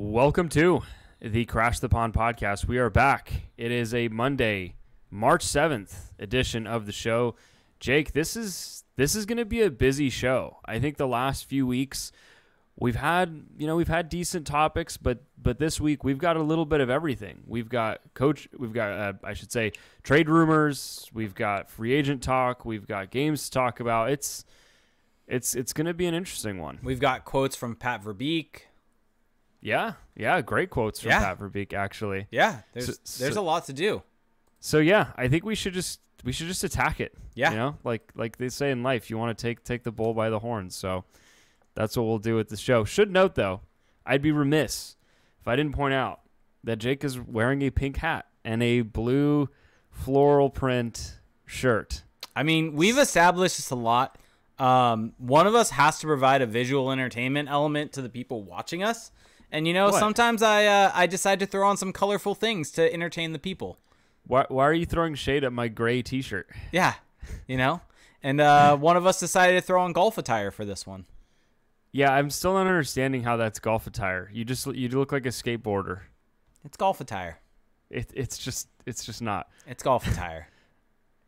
Welcome to the Crash the Pond podcast. We are back. It is a Monday, March 7th edition of the show. Jake, this is this is going to be a busy show. I think the last few weeks we've had, you know, we've had decent topics, but but this week we've got a little bit of everything. We've got coach, we've got uh, I should say trade rumors, we've got free agent talk, we've got games to talk about. It's it's it's going to be an interesting one. We've got quotes from Pat Verbeek. Yeah, yeah, great quotes from Yeah. Pat Verbeek actually. Yeah, there's So- there's so- a lot to do. So yeah, I think we should just we should just attack it. Yeah. you know, like like they say in life, you want to take take the bull by the horns. So that's what we'll do with the show. Should note though, I'd be remiss if I didn't point out that Jake is wearing a pink hat and a blue floral print shirt. I mean, we've established this a lot. Um, one of us has to provide a visual entertainment element to the people watching us, and you know, What? sometimes I uh, I decide to throw on some colorful things to entertain the people. Why why are you throwing shade at my gray T-shirt? Yeah, you know, and uh, one of us decided to throw on golf attire for this one. Yeah, I'm still not understanding how that's golf attire. You just you look like a skateboarder. It's golf attire. It, it's just it's just not. It's golf attire.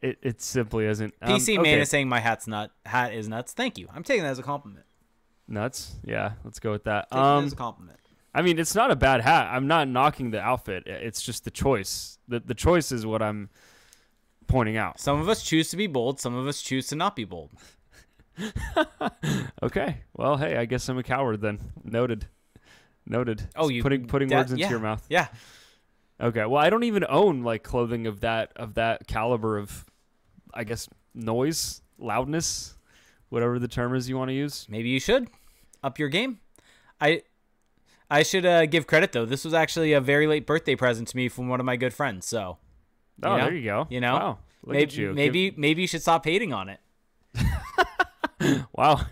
It it simply isn't. Um, PC okay. man is saying my hat's nut hat is nuts. Thank you. I'm taking that as a compliment. Nuts. Yeah, let's go with that. Taking it Um, as a compliment. I mean, it's not a bad hat. I'm not knocking the outfit. It's just the choice. The the choice is what I'm pointing out. Some of us choose to be bold. Some of us choose to not be bold. Okay. Well, hey, I guess I'm a coward then. Noted. Noted. Oh, you putting putting that- words into yeah, your mouth. Yeah. Okay. Well, I don't even own like clothing of that of that caliber of, I guess, noise, loudness, whatever the term is you want to use. Maybe you should up your game. I I should uh, give credit though. This was actually a very late birthday present to me from one of my good friends. So Oh, know? there you go. You know? Wow. Look maybe you. Give- maybe maybe you should stop hating on it. Wow,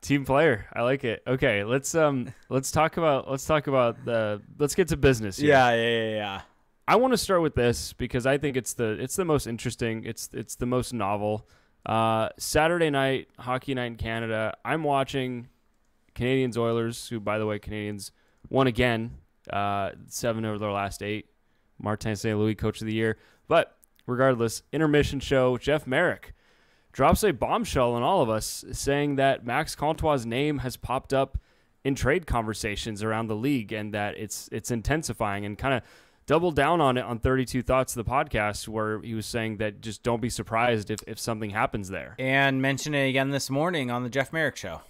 team player. I like it. Okay, let's um let's talk about let's talk about the let's get to business. Here. Yeah, yeah, yeah, yeah. I want to start with this because I think it's the it's the most interesting. It's it's the most novel. Uh, Saturday night hockey night in Canada. I'm watching Canadiens Oilers, who by the way Canadiens won again, uh, seven over their last eight. Martin St. Louis Coach of the Year. But regardless, intermission show. Jeff Marek drops a bombshell on all of us, saying that Max Comtois' name has popped up in trade conversations around the league, and that it's it's intensifying, and kind of doubled down on it on 32 Thoughts, of the podcast, where he was saying that just don't be surprised if, if something happens there. And mention it again this morning on the Jeff Marek show.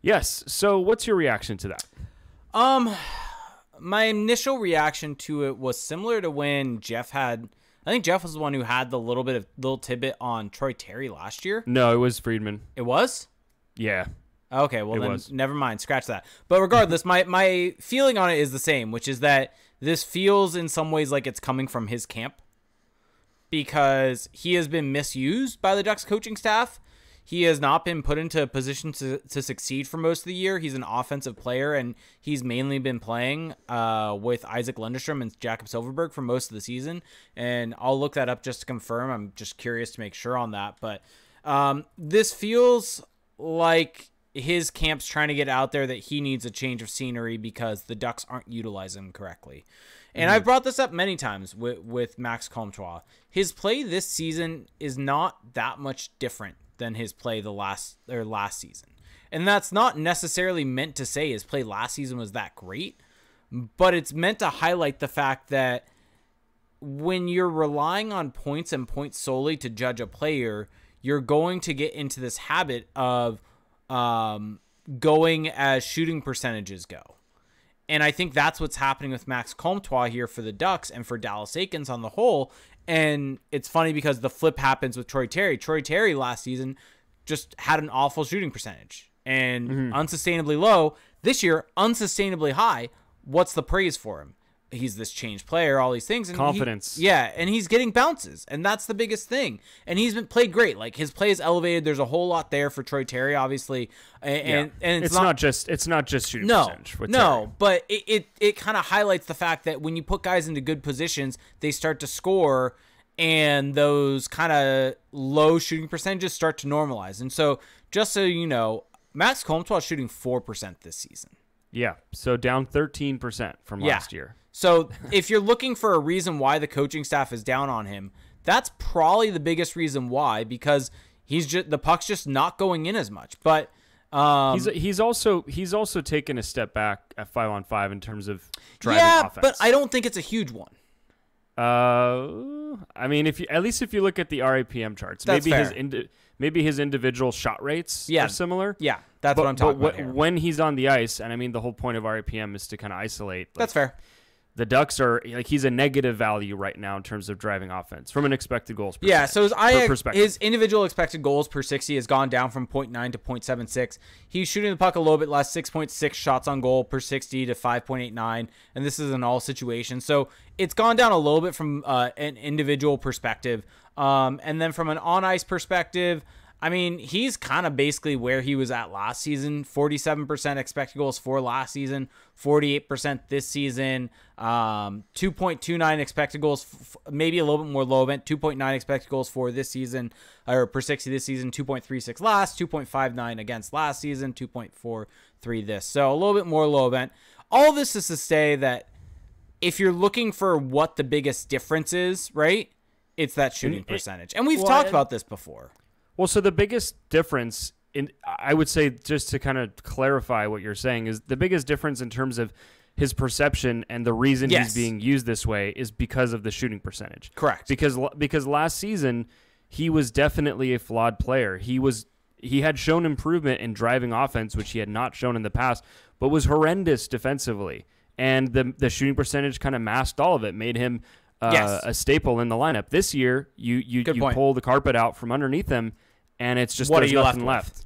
Yes. So, what's your reaction to that? Um, my initial reaction to it was similar to when Jeff had. I think Jeff was the one who had the little bit of little tidbit on Troy Terry last year. No, it was Friedman. It was. Yeah. Okay, well It then was. never mind, scratch that. But regardless, my my feeling on it is the same, which is that this feels in some ways like it's coming from his camp because he has been misused by the Ducks coaching staff. He has not been put into a position to, to succeed for most of the year. He's an offensive player, and he's mainly been playing uh, with Isac Lundestrom and Jakob Silfverberg for most of the season. And I'll look that up just to confirm. I'm just curious to make sure on that. But um, this feels like his camp's trying to get out there that he needs a change of scenery because the Ducks aren't utilizing him correctly. And I've brought this up many times with, with Max Comtois. His play this season is not that much different than his play the last or last season. And that's not necessarily meant to say his play last season was that great, but it's meant to highlight the fact that when you're relying on points and points solely to judge a player, you're going to get into this habit of um, going as shooting percentages go. And I think that's what's happening with Max Comtois here for the Ducks and for Dallas Eakins on the whole. And it's funny because the flip happens with Troy Terry. Troy Terry last season just had an awful shooting percentage and mm-hmm. unsustainably low. This year, unsustainably high. What's the praise for him? He's this changed player, all these things. And he- Confidence. yeah, and he's getting bounces, and that's the biggest thing. And he's been played great. Like his play is elevated. There's a whole lot there for Troy Terry, obviously, and and, and it's, not, just it's not just shooting no, no, Terry. but it, it, it kind of highlights the fact that when you put guys into good positions, they start to score, and those kind of low shooting percentages start to normalize. And so, just so you know, Max Comtois is shooting four percent this season. Yeah, so down 13% from Yeah. last year. So if you're looking for a reason why the coaching staff is down on him, that's probably the biggest reason why because he's just the puck's just not going in as much. But um, He's he's also he's also taken a step back at 5 on 5 in terms of driving yeah, offense. but I don't think it's a huge one. Uh, I mean, if you at least if you look at the RAPM charts, That's maybe his indi- maybe his individual shot rates Yeah. are similar. Yeah, that's but, what I'm talking but about. here. when he's on the ice, and I mean the whole point of RAPM is to kind of isolate. like, That's fair. The Ducks are like he's a negative value right now in terms of driving offense from an expected goals. Yeah, so his I his individual expected goals per 60 has gone down from 0.9 to 0.76. He's shooting the puck a little bit less, 6.6 shots on goal per 60 to 5.89, and this is an all situation. So it's gone down a little bit from uh, an individual perspective. Um, and then from an on ice perspective, I mean, he's kind of basically where he was at last season 47% expected goals for last season, 48% this season, um, 2.29 expected goals, f- maybe a little bit more low event, 2.9 expected goals for this season, or per 60 this season, 2.36 last, 2.59 against last season, 2.43 this. So a little bit more low event. All this is to say that if you're looking for what the biggest difference is, right? It's that shooting percentage. And we've well, talked about this before. Well, so the biggest difference in I would say just to kind of clarify what you're saying is the biggest difference in terms of his perception and the reason Yes. he's being used this way is because of the shooting percentage. Correct. Because because last season he was definitely a flawed player. He was he had shown improvement in driving offense, which he had not shown in the past, but was horrendous defensively. And the the shooting percentage kind of masked all of it, made him uh, Yes. a staple in the lineup. This year, you you, Good you point. pull the carpet out from underneath him, and it's just What are you left nothing left.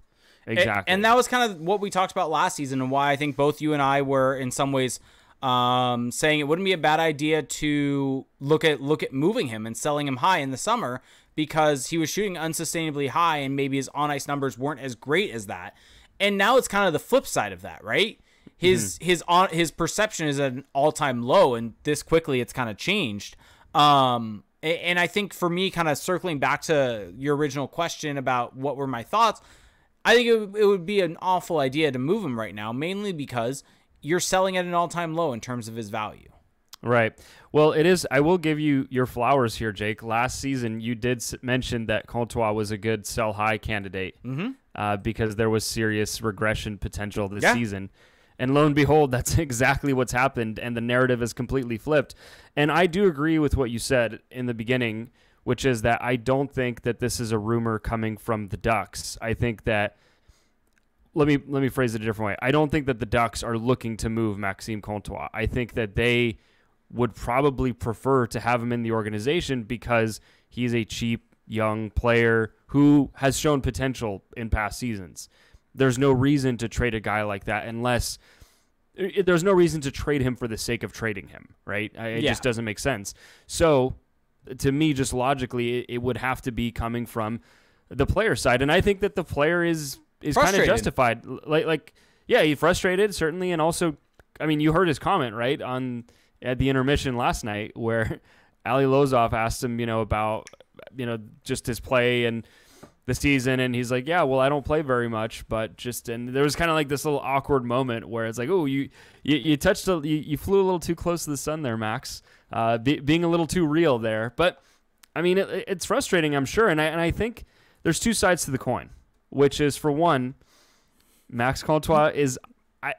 A- Exactly. And that was kind of what we talked about last season and why I think both you and I were in some ways um, saying it wouldn't be a bad idea to look at look at moving him and selling him high in the summer because he was shooting unsustainably high and maybe his on ice numbers weren't as great as that. And now it's kind of the flip side of that, right? His his on his perception is at an all time low, and this quickly it's kind of changed. Um, and I think for me, kind of circling back to your original question about what were my thoughts, I think it, would- it would be an awful idea to move him right now, mainly because you're selling at an all time low in terms of his value. Right. Well, it is. I will give you your flowers here, Jake. Last season, you did mention that Comtois was a good sell high candidate Mm-hmm. uh, because there was serious regression potential this Yeah. season. And lo and behold, that's exactly what's happened, and the narrative is completely flipped. And I do agree with what you said in the beginning, which is that I don't think that this is a rumor coming from the Ducks. I think that let me let me phrase it a different way. I don't think that the Ducks are looking to move Maxime Comtois. I think that they would probably prefer to have him in the organization because he's a cheap young player who has shown potential in past seasons. There's no reason to trade a guy like that unless there's no reason to trade him for the sake of trading him, right? It Yeah. just doesn't make sense. So, to me, just logically, it, it would have to be coming from the player side, and I think that the player is is kind of justified. Like, like, yeah, he's frustrated certainly, and also, I mean, you heard his comment right on at the intermission last night where Ali Lozoff asked him, you know, about you know just his play and the season and he's like yeah well i don't play very much but just and there was kind of like this little awkward moment where it's like oh you you, you touched a, you, you flew a little too close to the sun there max uh, be, being a little too real there. But i mean it, it's frustrating i'm sure and I, and I think there's two sides to the coin which is for one max Comtois is I,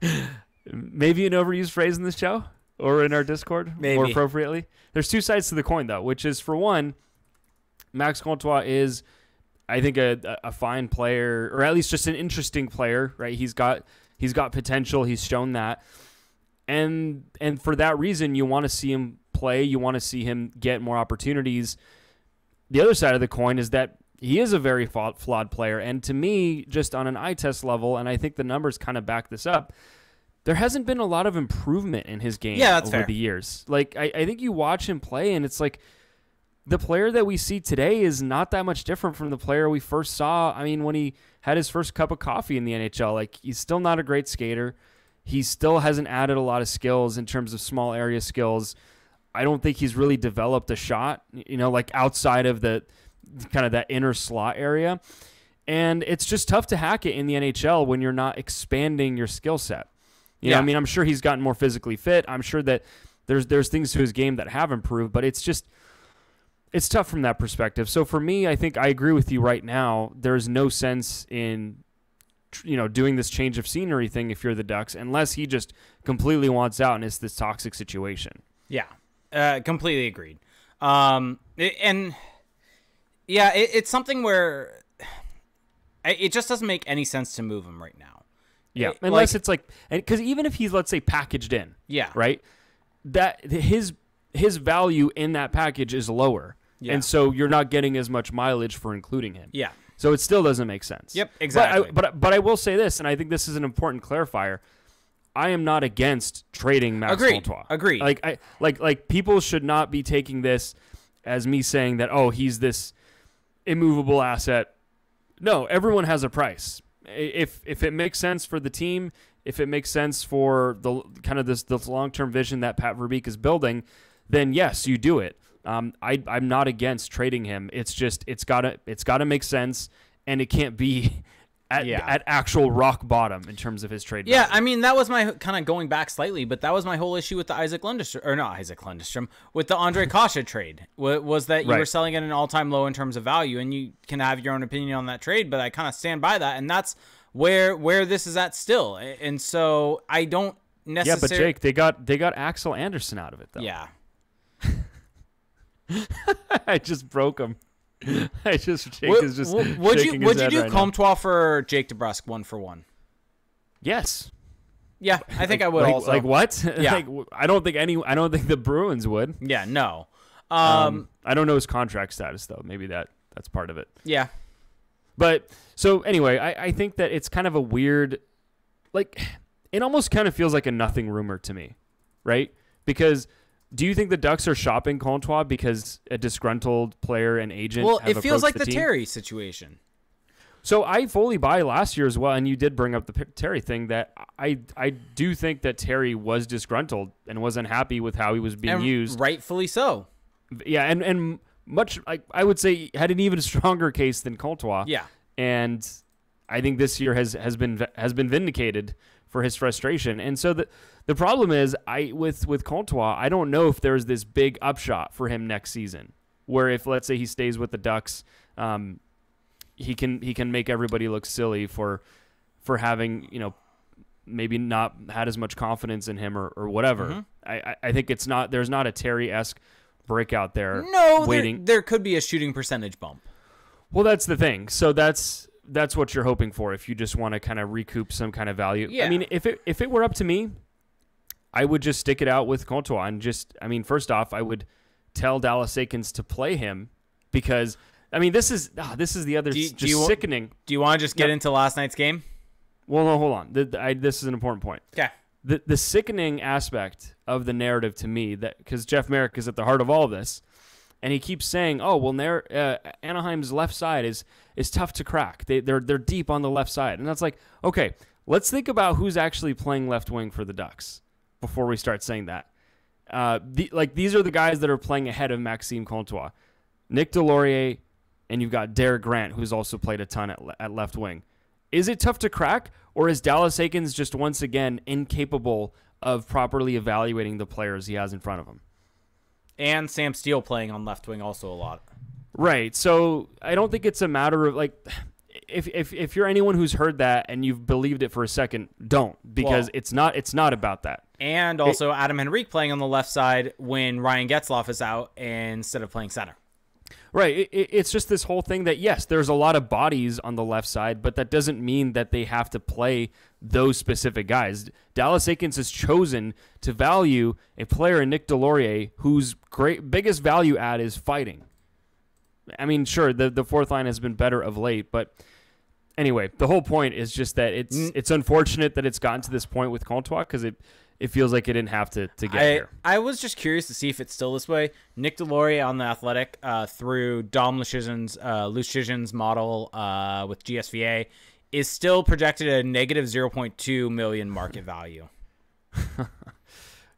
maybe an overused phrase in this show or in our discord more appropriately. There's two sides to the coin though which is for one Max Comtois is, I think, a, a fine player, or at least just an interesting player, right? He's got he's got potential. He's shown that, and and for that reason, you want to see him play. You want to see him get more opportunities. The other side of the coin is that he is a very flawed player, and to me, just on an eye test level, and I think the numbers kind of back this up. There hasn't been a lot of improvement in his game Yeah, over fair. the years. Like I, I think you watch him play, and it's like the player that we see today is not that much different from the player we first saw. I mean, when he had his first cup of coffee in the NHL, like he's still not a great skater. He still hasn't added a lot of skills in terms of small area skills. I don't think he's really developed a shot, you know, like outside of the kind of that inner slot area. And it's just tough to hack it in the NHL when you're not expanding your skill set. You know, Yeah. I mean, I'm sure he's gotten more physically fit. I'm sure that there's there's things to his game that have improved, but it's just it's tough from that perspective. So for me, I think I agree with you right now. There's no sense in you know doing this change of scenery thing if you're the Ducks unless he just completely wants out and it's this toxic situation. Yeah, uh, completely agreed. Um, and yeah, it, it's something where it just doesn't make any sense to move him right now. Yeah, It- unless like- it's like because even if he's let's say packaged in, Yeah, right? That his his value in that package is lower, Yeah. and so you're not getting as much mileage for including him. Yeah, So it still doesn't make sense. Yep, But I- exactly. But but I, will say this, and I think this is an important clarifier. I am not against trading Max Agreed. Comtois. Agreed. Like I like like people should not be taking this as me saying that oh he's this immovable asset. No, everyone has a price. If if it makes sense for the team, if it makes sense for the kind of this the long term vision that Pat Verbeek is building, then yes, you do it. Um, I I'm not against trading him. It's just it's gotta it's gotta make sense, and it can't be at Yeah. at actual rock bottom in terms of his trade. Yeah, value. I mean that was my kind of going back slightly, but that was my whole issue with the Isac Lundestrom or not Isac Lundestrom with the Ondrej Kase trade was that you were selling at an all-time low in terms of value, and you can have your own opinion on that trade, but I kind of stand by that, and that's where where this is at still, and so I don't necessarily. yeah, but. Jake, they got they got Axel Andersson out of it though. yeah, I just broke him. I just Jake Would, is just would- would you would you do right now. Comtois for Jake DeBrusk one for one? Yes. Yeah, I think I would like, also. like what? Yeah. like I don't think any. I don't think the Bruins would. yeah, no. Um, Um, I don't know his contract status though. Maybe that that's part of it. yeah, But so anyway, I, I think that it's kind of a weird, like, it almost kind of feels like a nothing rumor to me, right? Because do you think the Ducks are shopping Comtois because a disgruntled player and agent? well, it feels like approached the. Terry situation. So I fully buy last year as well, and you did bring up the Terry thing that I I do think that Terry was disgruntled and was unhappy with how he was being and used. rightfully so. Yeah, and and much like I would say had an even stronger case than Comtois. Yeah. and I think this year has has been has been vindicated for his frustration. And so the the problem is I with with Comtois, I don't know if there's this big upshot for him next season, where if let's say he stays with the Ducks, um, he can he can make everybody look silly for for having you know maybe not had as much confidence in him or, or whatever. Mm-hmm. I, I think it's not there's not a Terry esque breakout there. No, there, waiting. there could be a shooting percentage bump. Well, that's the thing. So that's that's what you're hoping for if you just want to kind of recoup some kind of value. Yeah. I mean, if it if it were up to me, I would just stick it out with Comtois and just I mean, first off, I would tell Dallas Eakins to play him because I mean, this is ah, this is the other Do you- s- do just you sickening. Do you want to just get No. into last night's game? Well, no, hold on. The, the- I, this is an important point. Okay. The the sickening aspect of the narrative to me that because Jeff Marek is at the heart of all of this, and he keeps saying, "Oh, well, uh, Anaheim's left side is is tough to crack. They they're they're deep on the left side." And that's like, okay, let's think about who's actually playing left wing for the Ducks before we start saying that. Uh, the, like these are the guys that are playing ahead of Maxime Comtois, Nick Deslauriers, and you've got Derek Grant, who's also played a ton at, at left wing. Is it tough to crack, or is Dallas Eakins just once again incapable of properly evaluating the players he has in front of him? And Sam Steel playing on left wing also a lot. Right. So I don't think it's a matter of like if if if you're anyone who's heard that and you've believed it for a second, don't because Well- it's not it's not about that. And also Adam Henrique playing on the left side when Ryan Getzlaf is out instead of playing center. Right. It, it, it's just this whole thing that yes, there's a lot of bodies on the left side, but that doesn't mean that they have to play those specific guys. Dallas Eakins has chosen to value a player in Nick Deslauriers whose great biggest value add is fighting. I mean, sure, the the fourth line has been better of late, but anyway, the whole point is just that it's Mm. it's unfortunate that it's gotten to this point with Comtois because it it feels like it didn't have to to get I, here. I was just curious to see if it's still this way. Nick Deslauriers on the Athletic uh, through Dom Luszczyszyn's uh, Luszczyszyn's model uh, with GSVA is still projected at a negative 0.2 million market value.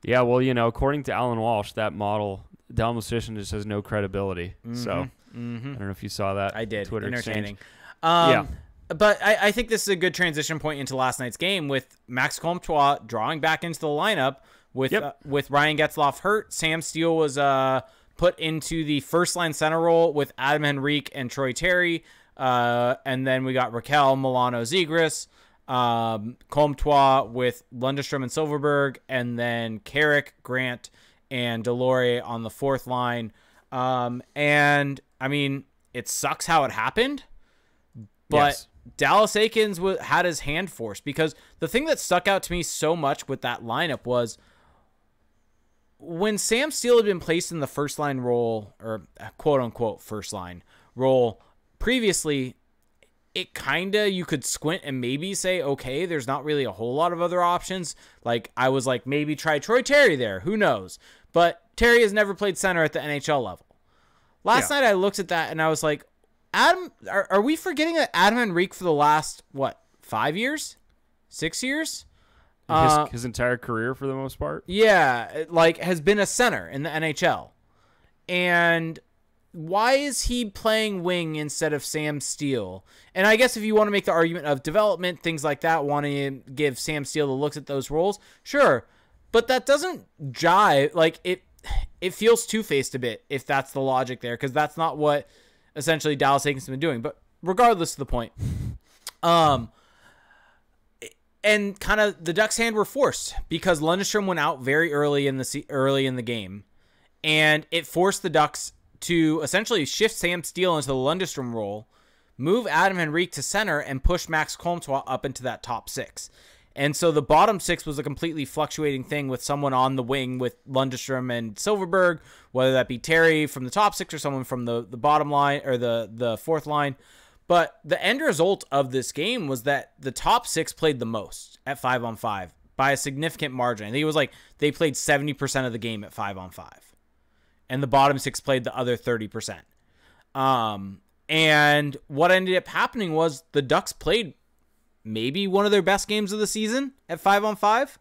Yeah, well, you know, according to Alan Walsh, that model, Dallas Luszczyszyn just has no credibility. So I don't know if you saw that. Mm-hmm. I did. Twitter Entertaining. Um, Yeah. but I, I think this is a good transition point into last night's game with Max Comtois drawing back into the lineup with Yep. uh, with Ryan Getzlaf hurt. Sam Steel was uh, put into the first line center role with Adam Henrique and Troy Terry, uh, and then we got Rakell Milano Zegras, um, Comtois with Lundestrom and Silfverberg, and then Carrick Grant and Delore on the fourth line. Um, and I mean, it sucks how it happened but Yes. Dallas Eakins wa had his hand forced because the thing that stuck out to me so much with that lineup was when Sam Steel had been placed in the first line role or quote unquote first line role previously it kind of you could squint and maybe say okay there's not really a whole lot of other options like I was like maybe try Troy Terry there who knows but Terry has never played center at the NHL level last Yeah. night I looked at that and I was like Adam, are, are we forgetting that Adam Henrique for the last what five years, six years? his, Uh, his entire career for the most part. Yeah, like has been a center in the NHL, and why is he playing wing instead of Sam Steel? And I guess if you want to make the argument of development, things like that, wanting to give Sam Steel the looks at those roles, sure, but that doesn't jive. Like it, it feels two faced a bit if that's the logic there, because that's not what essentially Dallas Eakins has been doing. But regardless of the point, um, and kind of the Ducks' hand were forced because Lundestrom went out very early in the early in the game, and it forced the Ducks to essentially shift Sam Steel into the Lundestrom role, move Adam Henrique to center, and push Max Comtois up into that top six. And so the bottom six was a completely fluctuating thing with someone on the wing with Lundestrom and Silfverberg, whether that be Terry from the top six or someone from the, the bottom line or the, the fourth line. But the end result of this game was that the top six played the most at five on five by a significant margin. I think it was like they played 70% of the game at five on five. And the bottom six played the other 30%. Um, and what ended up happening was the Ducks played maybe one of their best games of the season at five on five.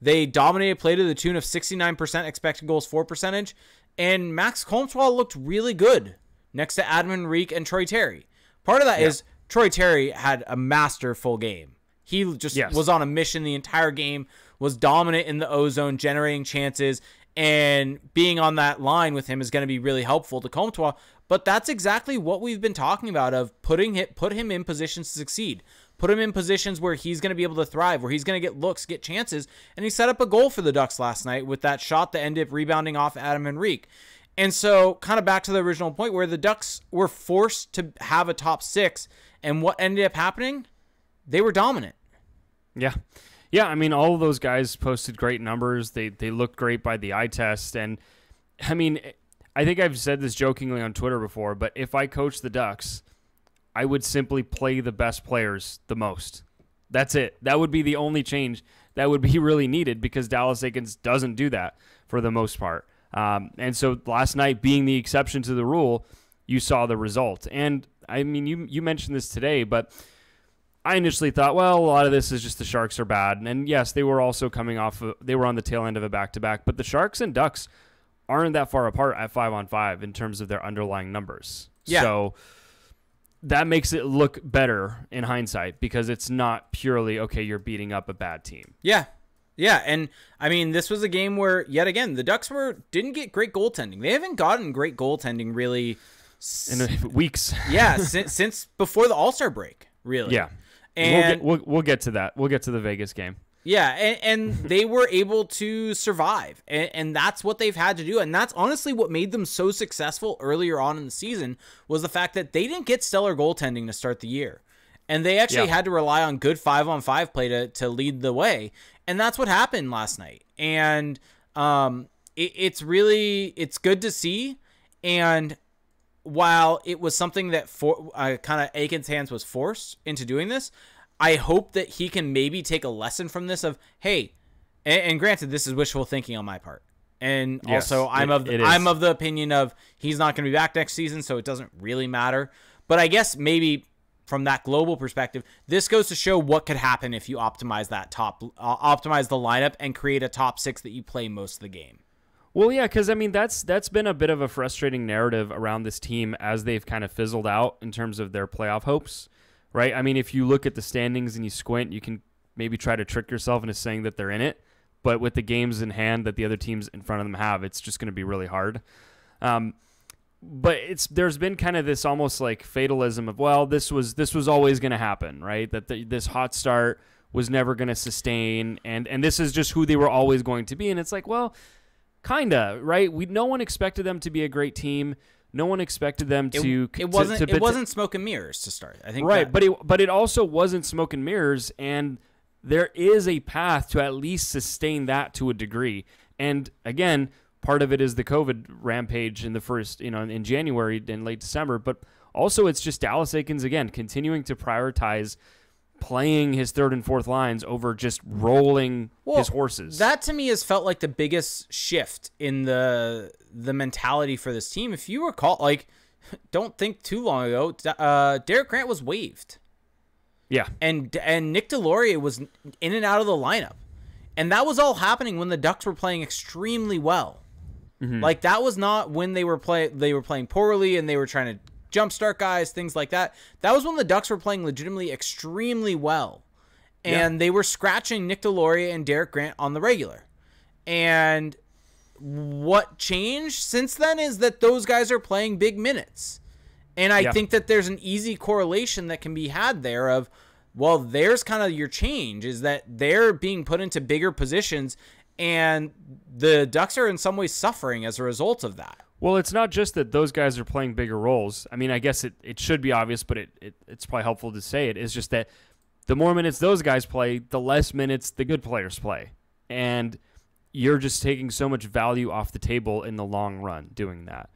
They dominated play to the tune of 69% expected goals for percentage. And Max Comtois looked really good next to Adam Henrique and Troy Terry. Part of that is Troy Terry had a masterful game. He just Yes. was on a mission the entire game, was dominant in the ozone, generating chances, and being on that line with him is going to be really helpful to Comtois. But that's exactly what we've been talking about of putting hit, put him in positions to succeed. Put him in positions where he's going to be able to thrive, where he's going to get looks, get chances. And he set up a goal for the Ducks last night with that shot that ended up rebounding off Adam Henrique. And so, kind of back to the original point where the Ducks were forced to have a top six. And what ended up happening? They were dominant. Yeah. Yeah, I mean all of those guys posted great numbers. They they looked great by the eye test and I mean I think I've said this jokingly on Twitter before, but if I coach the Ducks, I would simply play the best players the most. That's it. That would be the only change that would be really needed because Dallas Eakins doesn't do that for the most part. Um, and so last night being the exception to the rule, you saw the result. And I mean, you you mentioned this today, but I initially thought, well, a lot of this is just the Sharks are bad, and yes, they were also coming off. Of, they were on the tail end of a back to back, but the Sharks and Ducks aren't that far apart at five on five in terms of their underlying numbers. Yeah. So that makes it look better in hindsight because it's not purely okay. You're beating up a bad team. Yeah. Yeah, and I mean this was a game where yet again the Ducks were didn't get great goaltending. They haven't gotten great goaltending really In weeks. yeah, since, since before the All-Star break, really. yeah. And we'll, get, we'll, we'll get to that. We'll get to the Vegas game. Yeah, and, and they were able to survive, and, and that's what they've had to do, and that's honestly what made them so successful earlier on in the season was the fact that they didn't get stellar goaltending to start the year, and they actually Yeah. had to rely on good five on five play to to lead the way, and that's what happened last night, and um, it, it's really it's good to see, and while it was something that for uh, kind of Eakins' hands was forced into doing this, I hope that he can maybe take a lesson from this of hey, and, and granted this is wishful thinking on my part. And Yes, also I'm it- of the. I'm of the opinion of he's not going to be back next season so it doesn't really matter. But I guess maybe from that global perspective, this goes to show what could happen if you optimize that top uh, optimize the lineup and create a top 6 that you play most of the game. Well, yeah, because I mean that's that's been a bit of a frustrating narrative around this team as they've kind of fizzled out in terms of their playoff hopes, right? I mean, if you look at the standings and you squint, you can maybe try to trick yourself into saying that they're in it. But with the games in hand that the other teams in front of them have, it's just going to be really hard. Um, but it's there's been kind of this almost like fatalism of well, this was this was always going to happen, right? That the, this hot start was never going to sustain, and and this is just who they were always going to be. And it's like, well, kinda, right? We no one expected them to be a great team. No one expected them It, to. it wasn't. To, to, it wasn't smoke and mirrors to start. I think right, that- but it but it also wasn't smoke and mirrors, and there is a path to at least sustain that to a degree. And again, part of it is the COVID rampage in the first, you know, in January and late December, but also it's just Dallas Eakins again continuing to prioritize playing his third and fourth lines over just rolling Well, his horses. That to me has felt like the biggest shift in the the mentality for this team. If you recall, like, don't think too long ago, uh, Derek Grant was waived, yeah, and and Nick Deslauriers was in and out of the lineup, and that was all happening when the Ducks were playing extremely well. Like that was not when they were play they were playing poorly and they were trying to jumpstart guys, things like that. That was when the Ducks were playing legitimately extremely well. And they were scratching Nick Deslauriers and Derek Grant on the regular. And what changed since then is that those guys are playing big minutes. And I Yeah. think that there's an easy correlation that can be had there of well, there's kind of your change is that they're being put into bigger positions and the Ducks are in some ways suffering as a result of that. Well, it's not just that those guys are playing bigger roles. I mean, I guess it, it should be obvious, but it, it it's probably helpful to say it. It's just that the more minutes those guys play, the less minutes the good players play. And you're just taking so much value off the table in the long run doing that.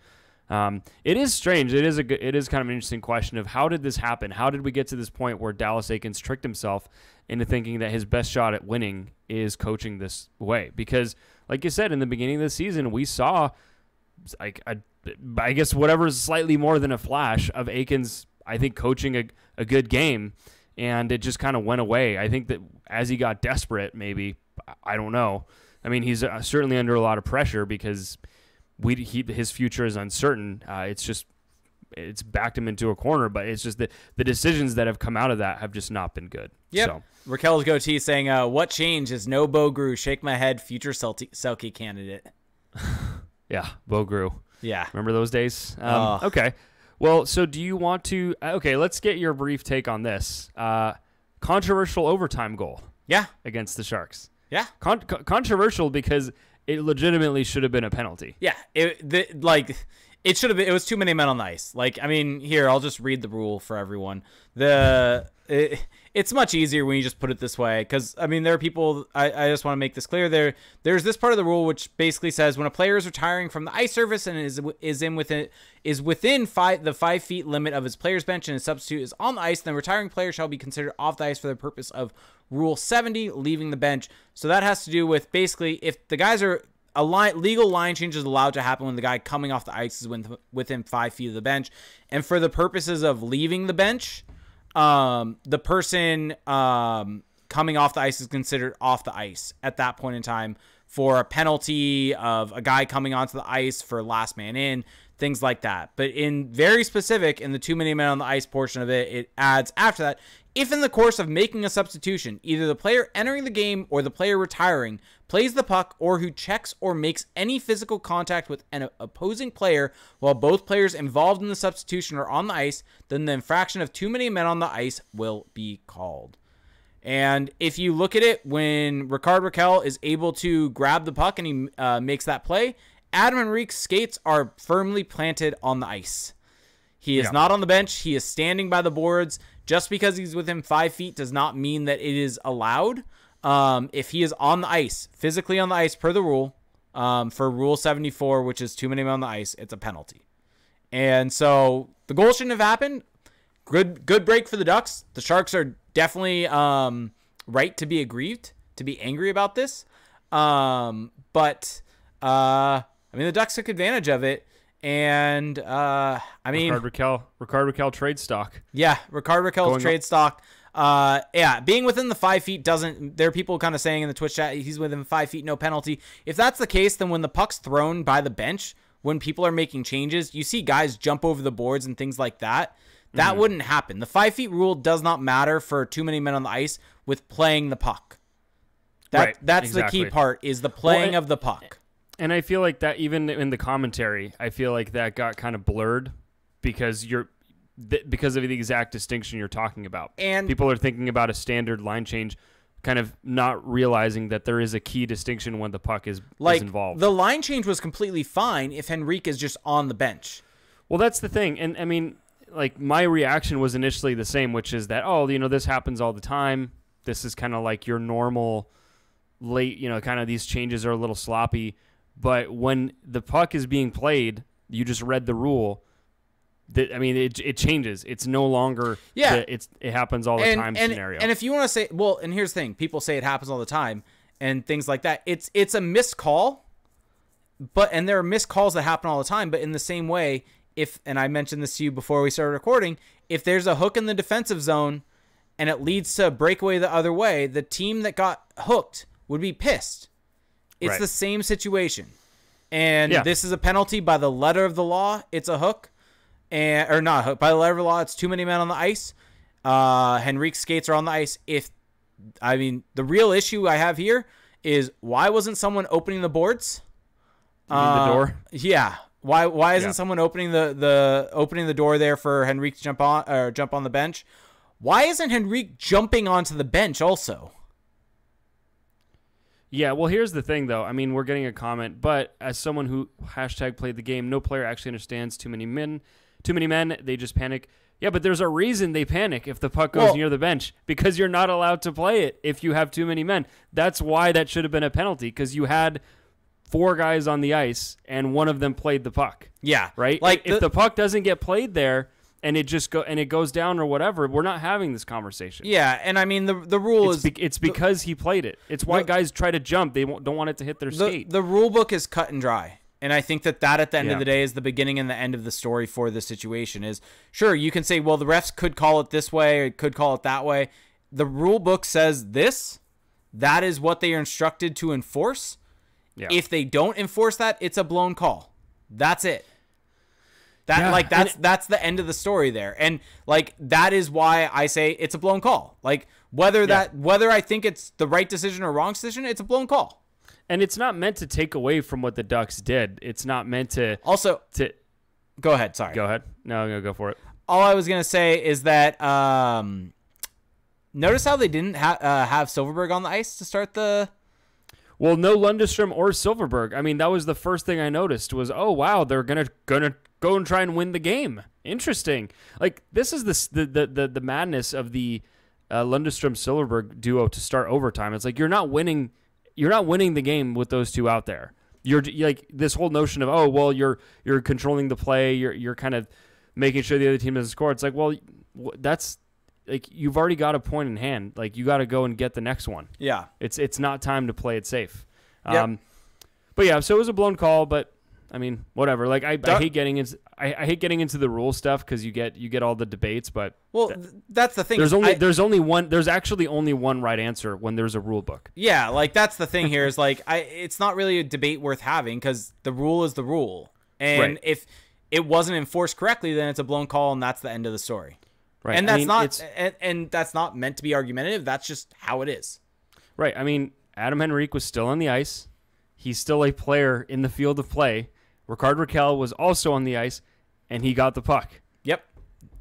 Um, it is strange. It is a it is kind of an interesting question of how did this happen? How did we get to this point where Dallas Eakins tricked himself into thinking that his best shot at winning is coaching this way? Because, like you said in the beginning of the season, we saw like a, I guess whatever is slightly more than a flash of Eakins. I think coaching a, a good game, and it just kind of went away. I think that as he got desperate, maybe I don't know. I mean, he's uh, certainly under a lot of pressure because we he, his future is uncertain. Uh, it's just it's backed him into a corner, but it's just that the decisions that have come out of that have just not been good. Yep. So, Raquel's goatee saying, uh, "What change is no Bo Groulx? Shake my head, future Selke candidate." yeah, Bo Groulx. Yeah, Remember those days? Um, Oh. Okay. Well, so do you want to? uh, Okay, let's get your brief take on this. Uh, controversial overtime goal yeah, against the Sharks. yeah, Con- co- controversial because it legitimately should have been a penalty. yeah. It the, like it should have been. It was too many men on the ice. Like I mean, here I'll just read the rule for everyone. The it, it's much easier when you just put it this way because I mean there are people. I, I just want to make this clear. There there's this part of the rule which basically says when a player is retiring from the ice surface and is is in within is within five the five feet limit of his player's bench and his substitute is on the ice, then the retiring player shall be considered off the ice for the purpose of Rule 70, leaving the bench. So that has to do with basically if the guys are a line legal line change is allowed to happen when the guy coming off the ice is within five feet of the bench, and for the purposes of leaving the bench, um, the person um, coming off the ice is considered off the ice at that point in time for a penalty of a guy coming onto the ice for last man in, things like that. But in very specific, in the two minute man on the ice portion of it, it adds after that. If in the course of making a substitution, either the player entering the game or the player retiring plays the puck or who checks or makes any physical contact with an opposing player while both players involved in the substitution are on the ice, then the infraction of too many men on the ice will be called. And if you look at it, when Rickard Rakell is able to grab the puck and he uh, makes that play, Adam Enrique's skates are firmly planted on the ice. He is Yeah. not on the bench. He is standing by the boards. Just because he's within five feet does not mean that it is allowed. Um, if he is on the ice, physically on the ice per the rule, um, for Rule 74, which is too many men on the ice, it's a penalty. And so the goal shouldn't have happened. Good good break for the Ducks. The Sharks are definitely um, right to be aggrieved, to be angry about this. Um, but uh, I mean, the Ducks took advantage of it, and uh, I mean, Rickard Rakell, Rickard Rakell trade stock. yeah, Rickard Rakell's Going trade stock. Uh, yeah, being within the five feet doesn't. There are people kind of saying in the Twitch chat he's within five feet, no penalty. If that's the case, then when the puck's thrown by the bench, when people are making changes, you see guys jump over the boards and things like that. That Mm-hmm. wouldn't happen. The five feet rule does not matter for too many men on the ice with playing the puck. That Right, that's the key part is the playing and- of the puck. And I feel like that even in the commentary, I feel like that got kind of blurred because you're th- because of the exact distinction you're talking about. And- people are thinking about a standard line change, kind of not realizing that there is a key distinction when the puck is, Like is involved. the line change was completely fine if Henrique is just on the bench. Well, that's the thing, and I mean, like my reaction was initially the same, which is that oh, you know, this happens all the time. This is kind of like your normal late, you know, kind of these changes are a little sloppy. But when the puck is being played, you just read the rule. That I mean, it, it changes. It's no longer Yeah. the- it's it happens all the and, time and, scenario. And if you want to say, well, and here's the thing: people say it happens all the time, and things like that. It's it's a missed call, but and there are missed calls that happen all the time. But in the same way, if and I mentioned this to you before we started recording, if there's a hook in the defensive zone, and it leads to a breakaway the other way, the team that got hooked would be pissed. It's Right. the same situation, and Yeah. this is a penalty by the letter of the law. It's a hook, and or not a hook by the letter of the law. It's too many men on the ice. Uh, Henrique skates are on the ice. If I mean the real issue I have here is why wasn't someone opening the boards? Mean the Uh, door. Yeah. Why why isn't Yeah. someone opening the, the opening the door there for Henrique to jump on or jump on the bench? Why isn't Henrique jumping onto the bench also? Yeah, well, here's the thing, though. I mean, we're getting a comment, but as someone who hashtag played the game, no player actually understands too many men. Too many men, they just panic. Yeah, but there's a reason they panic if the puck goes Well- near the bench because you're not allowed to play it if you have too many men. That's why that should have been a penalty because you had four guys on the ice and one of them played the puck. Yeah. Right? Like if the, puck doesn't get played there and it just go and it goes down or whatever, we're not having this conversation. Yeah, and I mean the the rule It's, is be- it's because he played it. It's why the- guys try to jump. They don't want it to hit their the, skate. the rule book is cut and dry. And I think that that at the end Yeah. of the day is the beginning and the end of the story for the situation is sure you can say well the refs could call it this way or could call it that way. The rule book says this. That is what they are instructed to enforce. Yeah. If they don't enforce that, it's a blown call. That's it. That Yeah, like and that's that's the end of the story there. And like that is why I say it's a blown call. Like whether that whether I think it's the right decision or wrong decision, it's a blown call. and it's not meant to take away from what the Ducks did. It's not meant to Also, to go ahead, sorry. go ahead. No, no, go for it. All I was going to say is that um notice how they didn't ha- uh, have Silfverberg on the ice to start the Well, no Lundestrom or Silfverberg. I mean, that was the first thing I noticed was, oh wow, they're gonna gonna go and try and win the game. Interesting. Like this is the the the the, the madness of the uh, Lundestrom Silfverberg duo to start overtime. It's like you're not winning, you're not winning the game with those two out there. You're like this whole notion of oh well, you're you're controlling the play. You're you're kind of making sure the other team doesn't score. It's like well, that's like you've already got a point in hand. Like you got to go and get the next one. Yeah. It's it's not time to play it safe. Yep. Um, but yeah, so it was a blown call, but I mean, whatever. Like I, I hate getting into I, I hate getting into the rule stuff because you get you get all the debates, but Well, th- that's the thing. there's only I- there's only one there's actually only one right answer when there's a rule book. Yeah, like that's the thing here is like I it's not really a debate worth having cuz the rule is the rule. And Right. if it wasn't enforced correctly then it's a blown call and that's the end of the story. Right. And that's mean, not and, and that's not meant to be argumentative, that's just how it is. right. I mean, Adam Henrique was still on the ice. He's still a player in the field of play. Rickard Rakell was also on the ice, and he got the puck. Yep.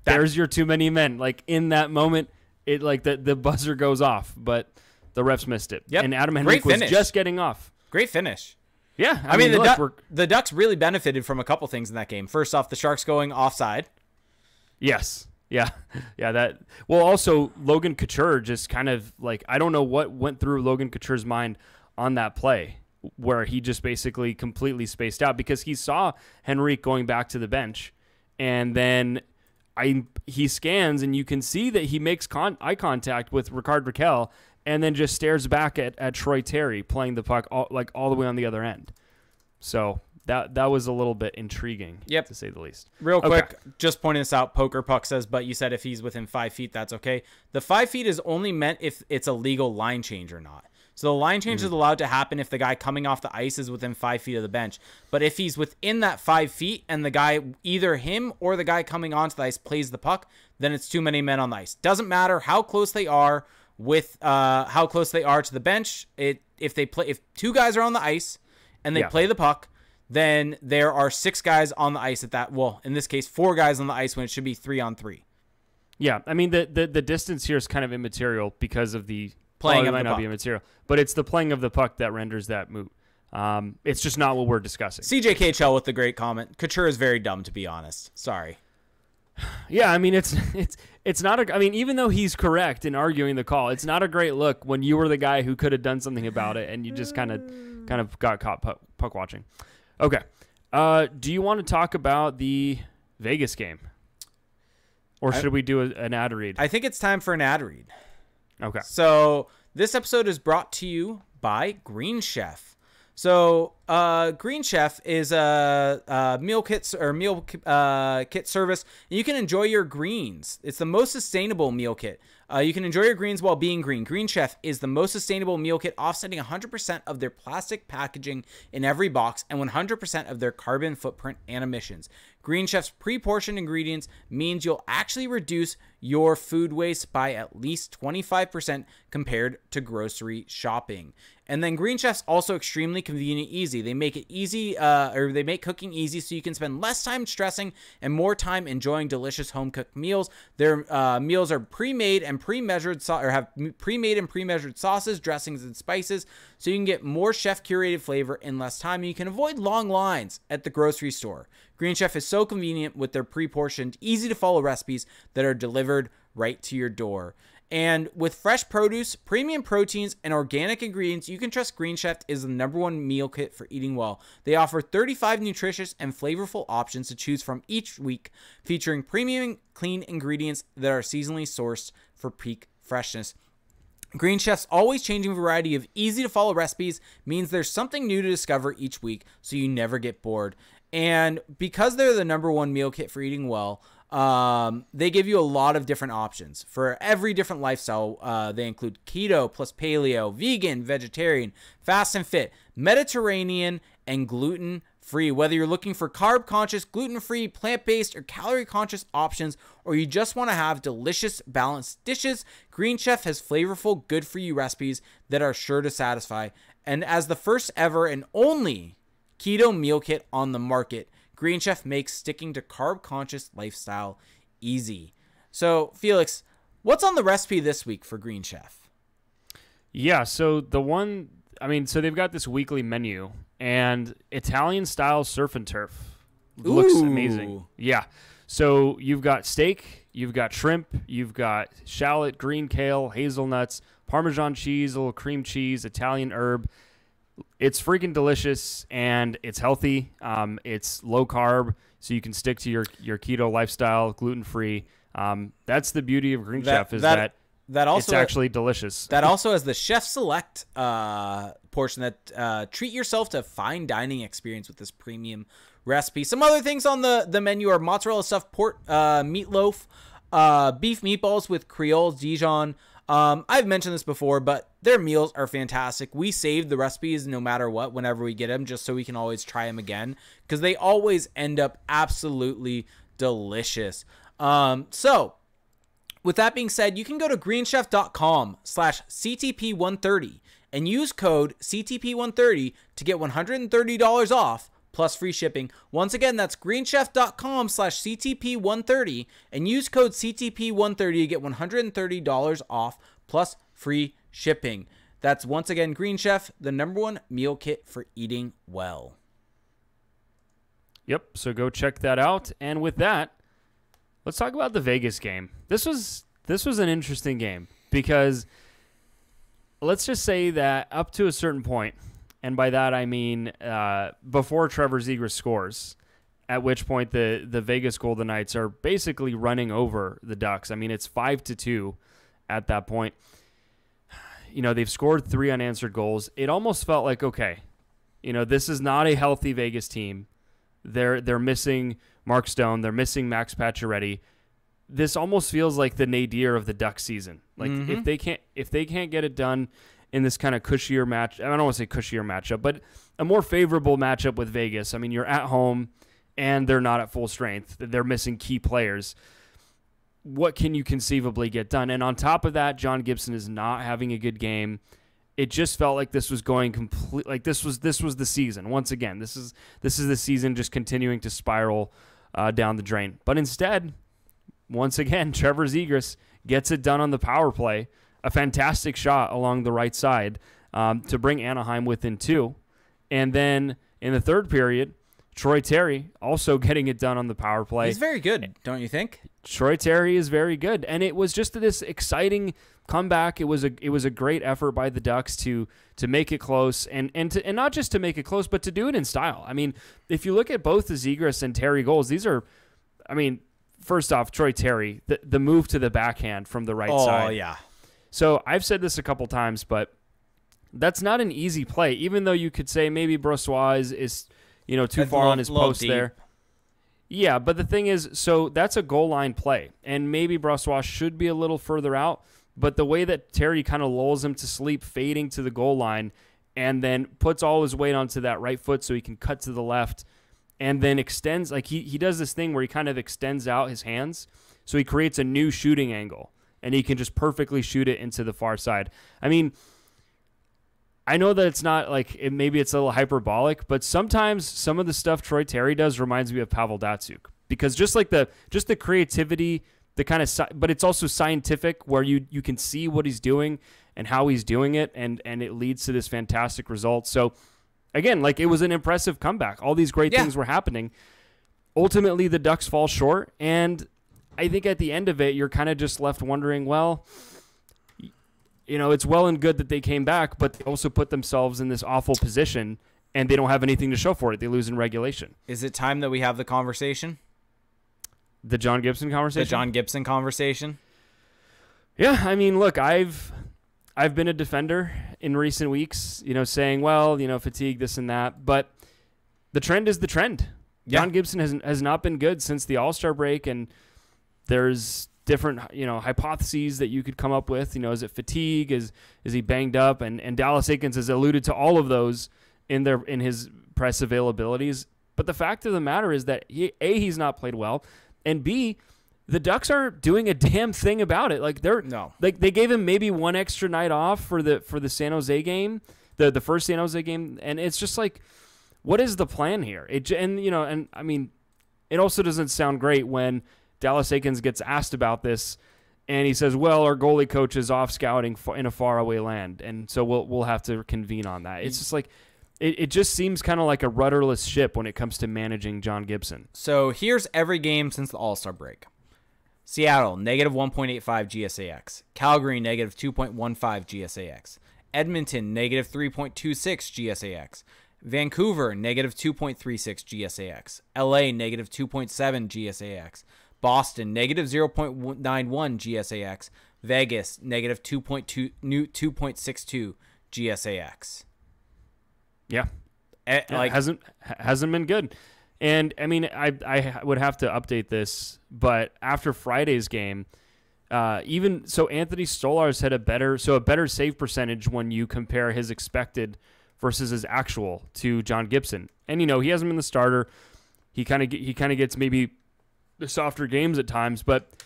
That- There's your too many men. Like in that moment, it like the the buzzer goes off, but the refs missed it. Yep. And Adam Henrique was just getting off. Great finish. Yeah. I, mean, the, look, Duck- we're- the Ducks really benefited from a couple things in that game. First off, the Sharks going offside. Yes. Yeah. Yeah. That. Well, also Logan Couture just kind of like I don't know what went through Logan Couture's mind on that play where he just basically completely spaced out because he saw Henrique going back to the bench, and then I he scans and you can see that he makes con- eye contact with Rickard Rakell and then just stares back at, at Troy Terry playing the puck all, like all the way on the other end. So that that was a little bit intriguing, Yep. to say the least. Real Okay. quick, just pointing this out. Poker Puck says, but you said if he's within five feet, that's okay. The five feet is only meant if it's a legal line change or not. So the line change is allowed to happen if the guy coming off the ice is within five feet of the bench. But if he's within that five feet and the guy, either him or the guy coming onto the ice plays the puck, then it's too many men on the ice. Doesn't matter how close they are with uh, how close they are to the bench. It if they play if two guys are on the ice and they Yeah. play the puck, then there are six guys on the ice at that. Well, in this case, four guys on the ice when it should be three on three. Yeah, I mean the, the the distance here is kind of immaterial because of the Playing of might not be puck. immaterial, but it's the playing of the puck that renders that moot. Um, it's just not what we're discussing. CJ KHL with the great comment. Couture is very dumb, to be honest. Sorry. Yeah, I mean it's it's it's not a. I mean even though he's correct in arguing the call, it's not a great look when you were the guy who could have done something about it and you just kind of kind of got caught puck, puck watching. Okay, uh, do you want to talk about the Vegas game, or I- should we do a, an ad read? I think it's time for an ad read. Okay. So this episode is brought to you by Green Chef. So uh, Green Chef is a, a meal kit or meal uh, kit service, you can enjoy your greens. It's the most sustainable meal kit. Uh, you can enjoy your greens while being green. Green Chef is the most sustainable meal kit, offsetting 100% of their plastic packaging in every box and 100% of their carbon footprint and emissions. Green Chef's pre-portioned ingredients means you'll actually reduce your food waste by at least 25% compared to grocery shopping. And then Green Chef's also extremely convenient, easy. They make it easy, uh, or they make cooking easy, so you can spend less time stressing and more time enjoying delicious home cooked meals. Their uh, meals are pre-made and pre-measured, so- or have pre-made and pre-measured sauces, dressings, and spices, so you can get more chef-curated flavor in less time. And you can avoid long lines at the grocery store. Green Chef is so convenient with their pre-portioned, easy-to-follow recipes that are delivered right to your door. And with fresh produce, premium proteins, and organic ingredients, you can trust Green Chef is the number one meal kit for eating well. They offer 35 nutritious and flavorful options to choose from each week, featuring premium clean ingredients that are seasonally sourced for peak freshness. Green Chef's always changing variety of easy to follow recipes means there's something new to discover each week so you never get bored. And because they're the number one meal kit for eating well, um, they give you a lot of different options for every different lifestyle. Uh, they include keto plus paleo, vegan, vegetarian, fast and fit, Mediterranean, and gluten free. Whether you're looking for carb conscious, gluten free, plant based, or calorie conscious options, or you just want to have delicious, balanced dishes, Green Chef has flavorful, good for you recipes that are sure to satisfy. And as the first ever and only keto meal kit on the market, Green Chef makes sticking to carb conscious lifestyle easy. So, Felix, what's on the recipe this week for Green Chef? Yeah, so the one, I mean, so they've got this weekly menu and Italian style surf and turf looks Ooh. amazing. Yeah. So you've got steak, you've got shrimp, you've got shallot, green kale, hazelnuts, Parmesan cheese, a little cream cheese, Italian herb. It's freaking delicious and it's healthy. Um, it's low carb, so you can stick to your, your keto lifestyle, gluten free. Um, that's the beauty of Green That- Chef is that- that, That also it's actually delicious. That also has the chef select uh, portion that uh, treat yourself to a fine dining experience with this premium recipe. Some other things on the, the menu are mozzarella stuffed pork uh, meatloaf, uh, beef meatballs with Creole Dijon. Um, I've mentioned this before, but their meals are fantastic. We save the recipes no matter what whenever we get them, just so we can always try them again because they always end up absolutely delicious. Um, so with that being said, you can go to greenchef.com slash CTP130 and use code CTP130 to get $130 off plus free shipping. Once again, that's greenchef.com slash CTP130 and use code CTP130 to get $130 off plus free shipping. That's once again Green Chef, the number one meal kit for eating well. Yep. So go check that out. And with that, let's talk about the Vegas game. This was this was an interesting game because let's just say that up to a certain point, and by that I mean uh, before Trevor Zegras scores, at which point the the Vegas Golden Knights are basically running over the Ducks. I mean it's five to two at that point. You know they've scored three unanswered goals. It almost felt like okay, you know this is not a healthy Vegas team. They're they're missing Mark Stone. They're missing Max Pacioretty. This almost feels like the nadir of the Duck season. Like if they can't if they can't get it done in this kind of cushier match. I don't want to say cushier matchup, but a more favorable matchup with Vegas. I mean, you're at home and they're not at full strength. They're missing key players. What can you conceivably get done? And on top of that, John Gibson is not having a good game. It just felt like this was going complete like this was this was the season. Once again, this is this is the season just continuing to spiral uh, down the drain. But instead, once again, Trevor Zegras gets it done on the power play. A fantastic shot along the right side um, to bring Anaheim within two. And then in the third period, Troy Terry also getting it done on the power play. He's very good, don't you think? Troy Terry is very good, and it was just this exciting comeback. It was a it was a great effort by the Ducks to to make it close, and and to, and not just to make it close, but to do it in style. I mean, if you look at both the Zegras and Terry goals, these are, I mean, first off, Troy Terry, the the move to the backhand from the right oh, side. Oh yeah. So I've said this a couple times, but that's not an easy play. Even though you could say maybe Brossoit is, is you know too That's far low- on his post deep. there. Yeah, but the thing is, so that's a goal line play, and maybe Brossoit should be a little further out. But the way that Terry kind of lulls him to sleep, fading to the goal line, and then puts all his weight onto that right foot so he can cut to the left, and then extends like he he does this thing where he kind of extends out his hands, so he creates a new shooting angle, and he can just perfectly shoot it into the far side. I mean. I know that it's not like it, maybe it's a little hyperbolic, but sometimes some of the stuff Troy Terry does reminds me of Pavel Datsyuk because just like the just the creativity, the kind of but it's also scientific where you you can see what he's doing and how he's doing it and and it leads to this fantastic result. So again, like it was an impressive comeback. All these great Yeah. things were happening. Ultimately, the Ducks fall short, and I think at the end of it, you're kind of just left wondering, well, you know, it's well and good that they came back, but they also put themselves in this awful position and they don't have anything to show for it. They lose in regulation. Is it time that we have the conversation? The John Gibson conversation? The. John Gibson conversation? Yeah, I mean, look, I've I've been a defender in recent weeks, you know, saying, well, you know, fatigue, this and that, but the trend is the trend. Yeah. John Gibson has has not been good since the All Star break, and there's different you know hypotheses that you could come up with. You know, is it fatigue? Is is he banged up? And and Dallas Eakins has alluded to all of those in their in his press availabilities. But the fact of the matter is that he, a he's not played well, and b the Ducks aren't doing a damn thing about it. Like they're No. like they gave him maybe one extra night off for the for the San Jose game, the the first San Jose game, and it's just like, what is the plan here? It and you know, and I mean, it also doesn't sound great when Dallas Eakins gets asked about this, and he says, "Well, our goalie coach is off scouting in a faraway land, and so we'll we'll have to convene on that." It's mm. just like. It, it just seems kind of like a rudderless ship when it comes to managing John Gibson. So here's every game since the All Star break Seattle, negative 1.85 GSAX. Calgary, negative 2.15 GSAX. Edmonton, negative 3.26 GSAX. Vancouver, negative 2.36 GSAX. LA, negative 2.7 GSAX. Boston, negative 0.91 GSAX. Vegas, negative 2.2, new 2.62 GSAX. Yeah, Eh, Yeah, like, hasn't hasn't been good. And I mean, I I would have to update this, but after Friday's game, uh, even so, Anthony Stolarz had a better so a better save percentage when you compare his expected versus his actual to John Gibson. And you know, he hasn't been the starter. He kind of he kind of gets maybe the softer games at times, but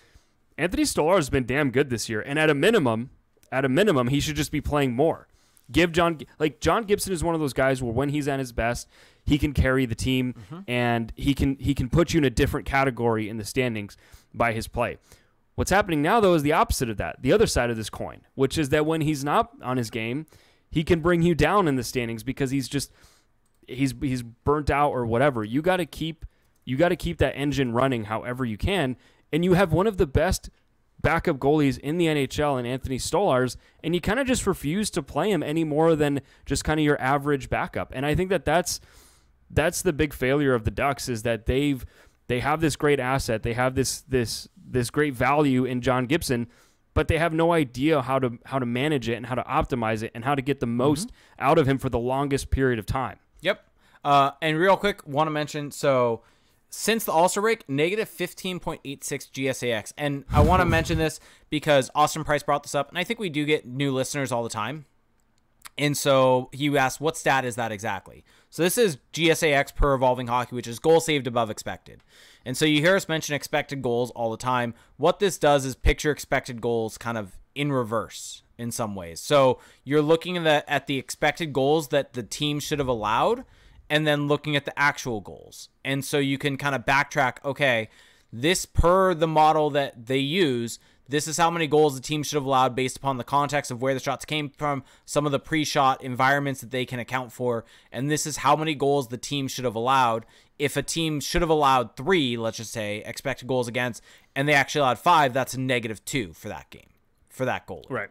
Anthony Stolarz has been damn good this year. And at a minimum, at a minimum, he should just be playing more. Give John like John Gibson is one of those guys where when he's at his best, he can carry the team mm-hmm. and he can he can put you in a different category in the standings by his play. What's happening now though is the opposite of that. The other side of this coin, which is that when he's not on his game, he can bring you down in the standings because he's just he's he's burnt out or whatever. You got to keep you got to keep that engine running however you can, and you have one of the best backup goalies in the NHL in Anthony Stolarz, and you kind of just refuse to play him any more than just kind of your average backup. And I think that that's that's the big failure of the Ducks is that they've they have this great asset, they have this this this great value in John Gibson, but they have no idea how to how to manage it and how to optimize it and how to get the most out of him for the longest period of time. Yep. Uh, and real quick, want to mention so since the All Star break, negative 15.86 GSAX. And I want to mention this because Austin Price brought this up, and I think we do get new listeners all the time. And so he asked, what stat is that exactly? So this is GSAX per evolving hockey, which is goal saved above expected. And so you hear us mention expected goals all the time. What this does is picture expected goals kind of in reverse in some ways. So you're looking at the, at the expected goals that the team should have allowed and then looking at the actual goals. And so you can kind of backtrack, okay, this per the model that they use, this is how many goals the team should have allowed based upon the context of where the shots came from, some of the pre shot environments that they can account for, and this is how many goals the team should have allowed. If a team should have allowed three, let's just say, expected goals against, and they actually allowed five, that's a negative two for that game, for that goal. Right.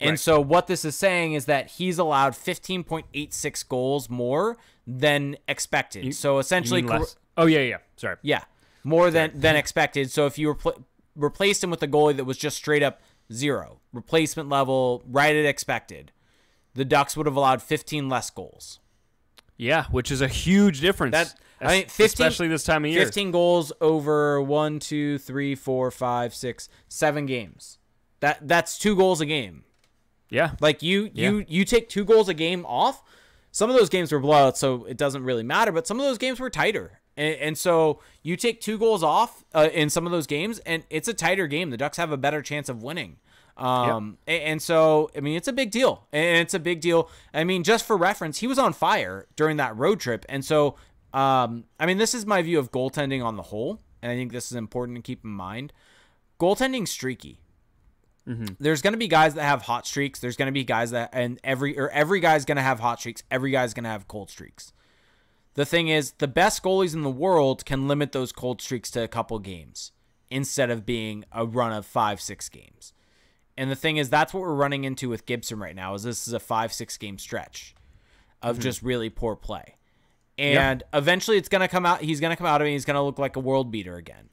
And Right. so what this is saying is that he's allowed 15.86 goals more than expected. so You essentially, cor- less. Oh yeah, yeah. Sorry. yeah, more than than expected. So if you repl- replaced him with a goalie that was just straight up zero replacement level, right at expected, the Ducks would have allowed 15 less goals. Yeah, which is a huge difference. That- I mean, 15 especially this time of year. 15 goals over one, two, three, four, five, six, seven games. That that's two goals a game. Yeah. Like you you you take two goals a game off. Some of those games were blowouts, so it doesn't really matter. But some of those games were tighter, and, and so you take two goals off uh, in some of those games, and it's a tighter game. The Ducks have a better chance of winning. Um, a- and, so I mean, it's a big deal, and it's a big deal. I mean, just for reference, he was on fire during that road trip, and so um, I mean, this is my view of goaltending on the whole, and I think this is important to keep in mind. Goaltending streaky Mm-hmm. there's going to be guys that have hot streaks. There's going to be guys that and every or every guy's going to have hot streaks. Every guy's going to have cold streaks. The thing is, the best goalies in the world can limit those cold streaks to a couple games instead of being a run of 5-6 games. And the thing is that's what we're running into with Gibson right now. Is this is a 5-6 game stretch of mm-hmm. just really poor play. And eventually it's going to come out he's going to come out of it he's going to look like a world beater again.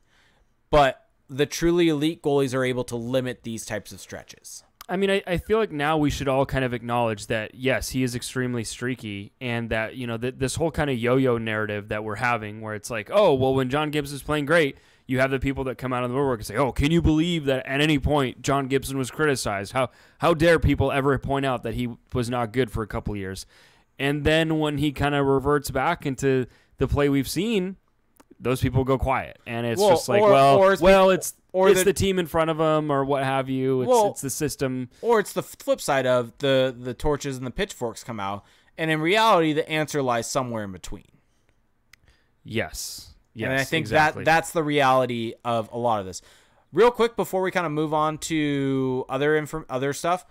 But the truly elite goalies are able to limit these types of stretches. I mean, I, I feel like now we should all kind of acknowledge that yes, he is extremely streaky, and that you know th- this whole kind of yo-yo narrative that we're having, where it's like, oh, well, when John Gibson is playing great, you have the people that come out of the woodwork and say, oh, can you believe that at any point John Gibson was criticized? How how dare people ever point out that he was not good for a couple years? And then when he kind of reverts back into the play we've seen, those people go quiet, and it's Well, just like, or- well, or it's well, people- it's or it's the- the team in front of them or what have you. It's, Well- it's the system. Or it's the flip side of the the torches and the pitchforks come out, and in reality, the answer lies somewhere in between. Yes. Yes. and I think exactly. that that's the reality of a lot of this. Real quick before we kind of move on to other inform- other stuff,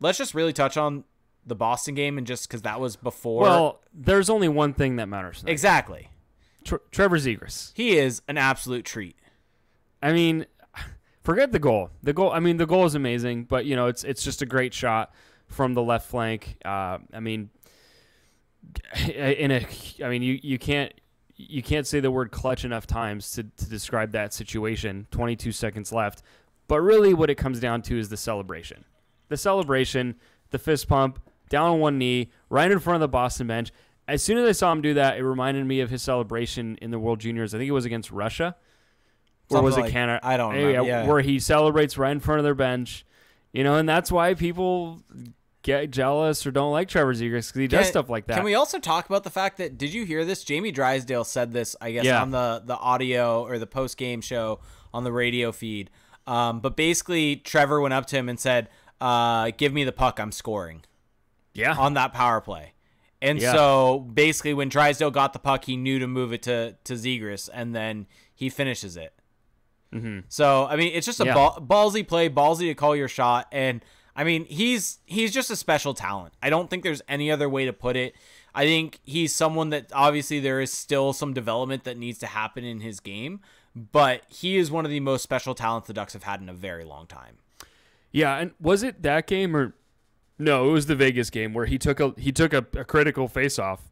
let's just really touch on the Boston game and just because that was before. well, there's only one thing that matters. tonight. exactly, Tre- Trevor Zegras. he is an absolute treat. I mean, forget the goal. The goal. I mean, the goal is amazing, but you know, it's it's just a great shot from the left flank. Uh, I mean, in a, I mean, you you can't you can't say the word clutch enough times to to describe that situation. 22 seconds left, but really, what it comes down to is the celebration. The celebration, the fist pump, down on one knee, right in front of the Boston bench. As soon as I saw him do that, it reminded me of his celebration in the World Juniors. I think it was against Russia or was it like- Canada? I don't Yeah, yeah. Where he celebrates right in front of their bench, you know, and that's why people get jealous or don't like Trevor Zegras because he does stuff like that. Can we also talk about the fact that did you hear this? Jamie Drysdale said this, I guess, Yeah. on the the audio or the post game show on the radio feed. Um, but basically, Trevor went up to him and said, uh, "Give me the puck, I'm scoring." yeah, on that power play. And Yeah. so basically, when Drysdale got the puck, he knew to move it to to Zegras, and then he finishes it. Mhm. So I mean, it's just a Yeah. ball, ballsy play, ballsy to call your shot, and I mean, he's he's just a special talent. I don't think there's any other way to put it. I think he's someone that obviously there is still some development that needs to happen in his game, but he is one of the most special talents the Ducks have had in a very long time. yeah. And was it that game or no? It was the Vegas game where he took a he took a, a critical face off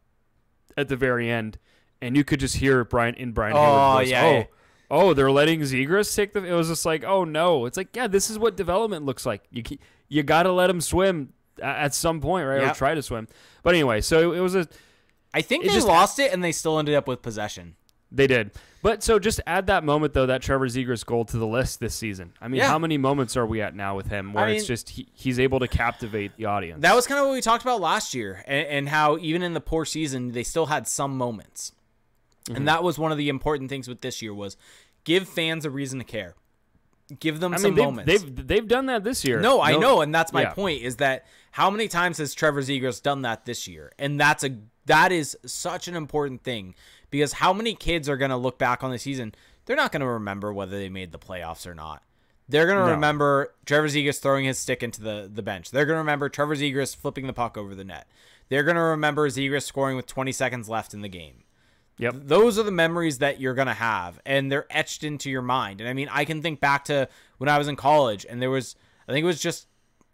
at the very end, and you could just hear Brian in Brian. Oh, voice, yeah, Oh, yeah. oh, they're letting Zegras take the. It was just like, oh no. It's like, yeah, this is what development looks like. You you got to let him swim at some point, right? Or try to swim. But anyway, so it was a I think they just- lost it, and they still ended up with possession. They did. But so just add that moment though, that Trevor Zegras goal to the list this season. I mean, Yeah. how many moments are we at now with him where I it's just he, he's able to captivate the audience? That was kind of what we talked about last year, and, and how even in the poor season, they still had some moments. Mm-hmm. And that was one of the important things with this year was give fans a reason to care. Give them I some mean, they've, moments. they've they've done that this year. No, I know, and that's my yeah. point. Is that how many times has Trevor Zegras done that this year? And that's a that is such an important thing because how many kids are going to look back on the season? They're not going to remember whether they made the playoffs or not. They're going to No. remember Trevor Zegras throwing his stick into the, the bench. They're going to remember Trevor Zegras flipping the puck over the net. They're going to remember Zegras scoring with 20 seconds left in the game Yep. those are the memories that you're going to have and they're etched into your mind and i mean i can think back to when i was in college and there was i think it was just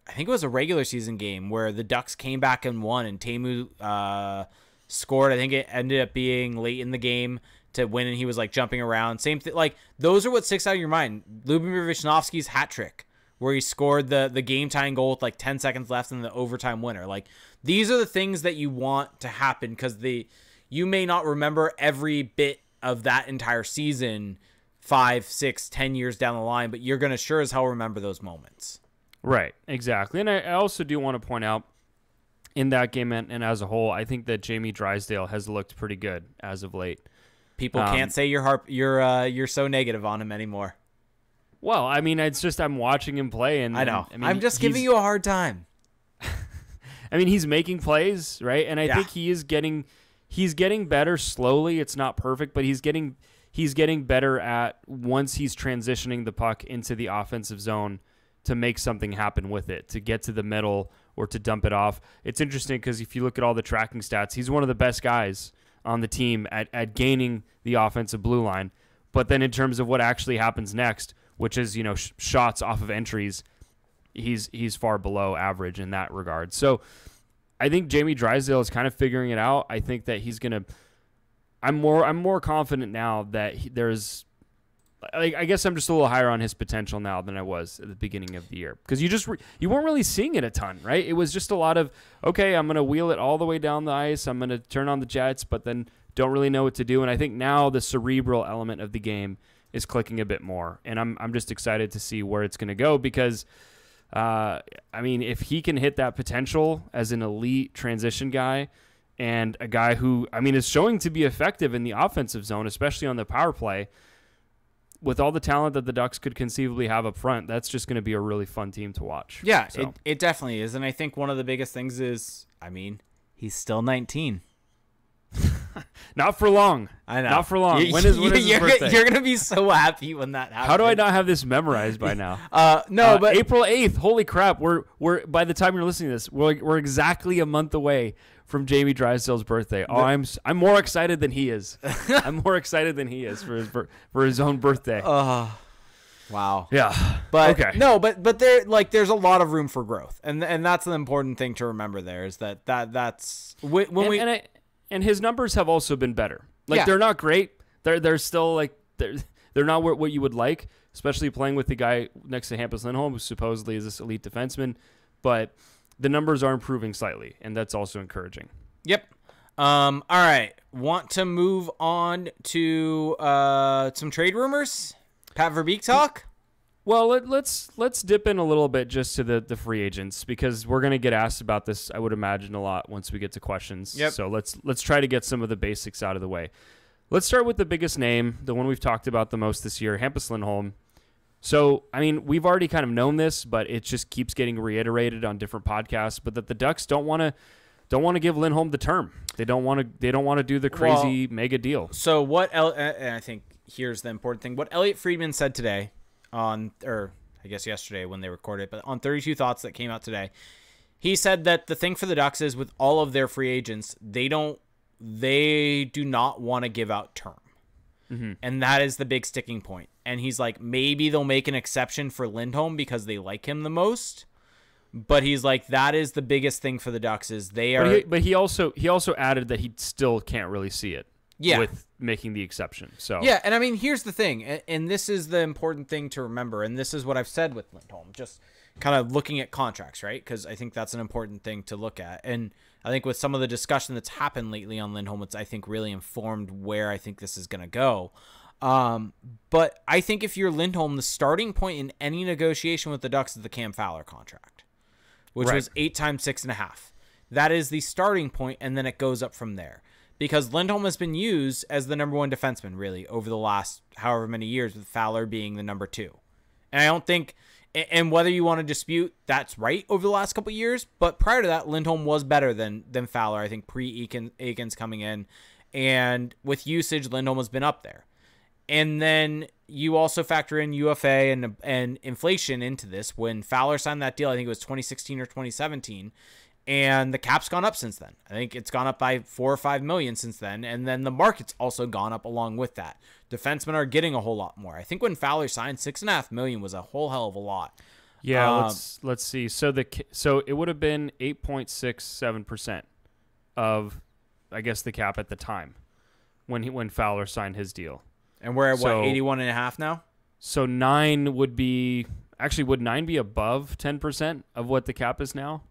i think it was a regular season game where the ducks came back and won and tamu uh, scored. I think it ended up being late in the game to win and he was like jumping around. Same thing like those are what sticks out of your mind. Lubomir Visnovsky's hat trick where he scored the the game tying goal with like 10 seconds left in the overtime winner. Like these are the things that you want to happen because the you may not remember every bit of that entire season five six ten years down the line but you're gonna sure as hell remember those moments. Right, exactly. And I, I also do want to point out in that game and, and as a whole, I think that Jamie Drysdale has looked pretty good as of late. people Um, can't say you're harp you're uh you're so negative on him anymore Well, I mean, it's just I'm watching him play, and i know and, I am mean, just giving you a hard time I mean, he's making plays, right? And I Yeah. think he is getting he's getting better slowly. It's not perfect, but he's getting he's getting better at once he's transitioning the puck into the offensive zone to make something happen with it, to get to the middle or to dump it off. It's interesting because if you look at all the tracking stats, he's one of the best guys on the team at, at gaining the offensive blue line. But then in terms of what actually happens next, which is, you know, sh- shots off of entries, he's he's far below average in that regard. So I think Jamie Drysdale is kind of figuring it out. I think that he's gonna. I'm more I'm more confident now that he, there's. I, I guess I'm just a little higher on his potential now than I was at the beginning of the year because you just re, you weren't really seeing it a ton, right? It was just a lot of okay, I'm gonna wheel it all the way down the ice. I'm gonna turn on the jets, but then don't really know what to do. And I think now the cerebral element of the game is clicking a bit more, and I'm I'm just excited to see where it's gonna go because. Uh, I mean, if he can hit that potential as an elite transition guy and a guy who, I mean, is showing to be effective in the offensive zone, especially on the power play, with all the talent that the Ducks could conceivably have up front, that's just going to be a really fun team to watch. yeah So- it, it definitely is and i think one of the biggest things is i mean he's still 19 not for long. I know. Not for long. You- when is, when is you're, birthday? you're gonna be so happy when that happens. How do I not have this memorized by now? Uh, no, Uh, but April eighth. Holy crap! We're we're by the time you're listening to this, we're we're exactly a month away from Jamie Drysdale's birthday. Oh, I'm I'm more excited than he is. I'm more excited than he is for his for his own birthday. uh, wow. yeah, But okay. no, but but there like there's a lot of room for growth, and and that's an important thing to remember. There is that that that's when, and, we and, I, and his numbers have also been better. Like Yeah. they're not great. They're they're still like they're they're not what, what you would like, especially playing with the guy next to Hampus Lindholm, who supposedly is this elite defenseman. But the numbers are improving slightly, and that's also encouraging. Yep. Um. All right. Want to move on to uh some trade rumors? Pat Verbeek talk. Well, let, let's let's dip in a little bit just to the the free agents because we're gonna get asked about this. I would imagine a lot once we get to questions. Yep. So let's let's try to get some of the basics out of the way. Let's start with the biggest name, the one we've talked about the most this year, Hampus Lindholm. So, I mean, we've already kind of known this, but it just keeps getting reiterated on different podcasts. But that the Ducks don't want to don't want to give Lindholm the term. They don't want to. They don't want to do the crazy mega deal. So what? El- and I think here's the important thing. What Elliotte Friedman said today on, or I guess yesterday when they recorded, but on 32 Thoughts that came out today, he said that the thing for the Ducks is with all of their free agents, they don't, they do not want to give out term. Mm-hmm. And that is the big sticking point. And he's like, maybe they'll make an exception for Lindholm because they like him the most. But he's like, that is the biggest thing for the Ducks is they are. But he, but he also he also added that he still can't really see it. Yeah. With making the exception. So Yeah, and I mean, here's the thing, and, and this is the important thing to remember, and this is what I've said with Lindholm, just kind of looking at contracts, right? Because I think that's an important thing to look at. And I think with some of the discussion that's happened lately on Lindholm, it's I think really informed where I think this is going to go. Um, but I think if you're Lindholm, the starting point in any negotiation with the Ducks is the Cam Fowler contract, which Right. was eight times six and a half. That is the starting point, and then it goes up from there. Because Lindholm has been used as the number one defenseman, really, over the last however many years, with Fowler being the number two. And I don't think, and whether you want to dispute that's right over the last couple years, but prior to that, Lindholm was better than than Fowler. I think pre Eakins coming in, and with usage, Lindholm has been up there. And then you also factor in UFA and and inflation into this. When Fowler signed that deal, I think it was 2016 or 2017, and the cap's gone up since then. I think it's gone up by four or five million since then, and then the market's also gone up along with that. Defensemen are getting a whole lot more. I think when Fowler signed, six and a half million was a whole hell of a lot. Yeah, Um, let's let's see. So the so it would have been 8.67 percent of, I guess, the cap at the time when he when Fowler signed his deal. And we're at So- what 81 and a half now. So nine would be actually would nine be above 10 percent of what the cap is now?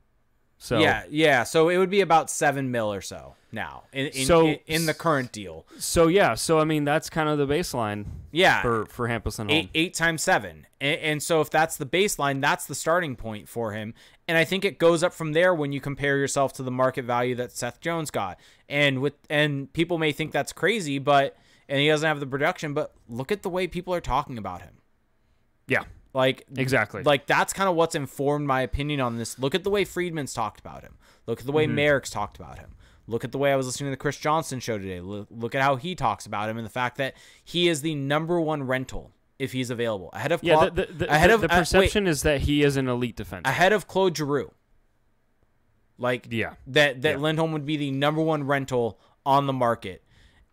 So yeah, yeah. So it would be about seven mil or so now in in, So- in, in the current deal. So yeah, so I mean that's kind of the baseline Yeah, for for Hampus and eight eight times seven, and, and so if that's the baseline, that's the starting point for him. And I think it goes up from there when you compare yourself to the market value that Seth Jones got. And with and people may think that's crazy, but and he doesn't have the production, but look at the way people are talking about him. Yeah, Like exactly. like that's kind of what's informed my opinion on this. Look at the way Friedman's talked about him. Look at the way Marek's talked about him. Look at the way I was listening to the Chris Johnston show today. Look, look at how he talks about him and the fact that he is the number one rental if he's available ahead of yeah, Cla- the, the, the, ahead the, of the uh, perception is that he is an elite defense. ahead of Claude Giroux. Like yeah. that that Yeah. Lindholm would be the number one rental on the market.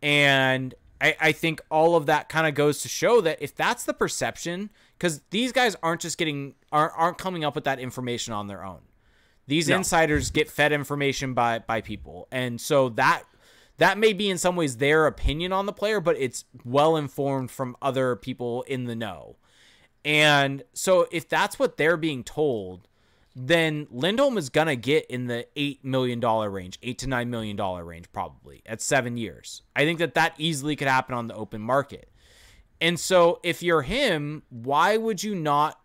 And I, I think all of that kind of goes to show that if that's the perception, because these guys aren't just getting aren't, aren't coming up with that information on their own. These No. insiders get fed information by by people. And so that that may be in some ways their opinion on the player, but it's well informed from other people in the know. And so if that's what they're being told, then Lindholm is gonna get in the eight million dollar range, eight to nine million dollar range, probably at seven years. I think that that easily could happen on the open market. And so if you're him, why would you not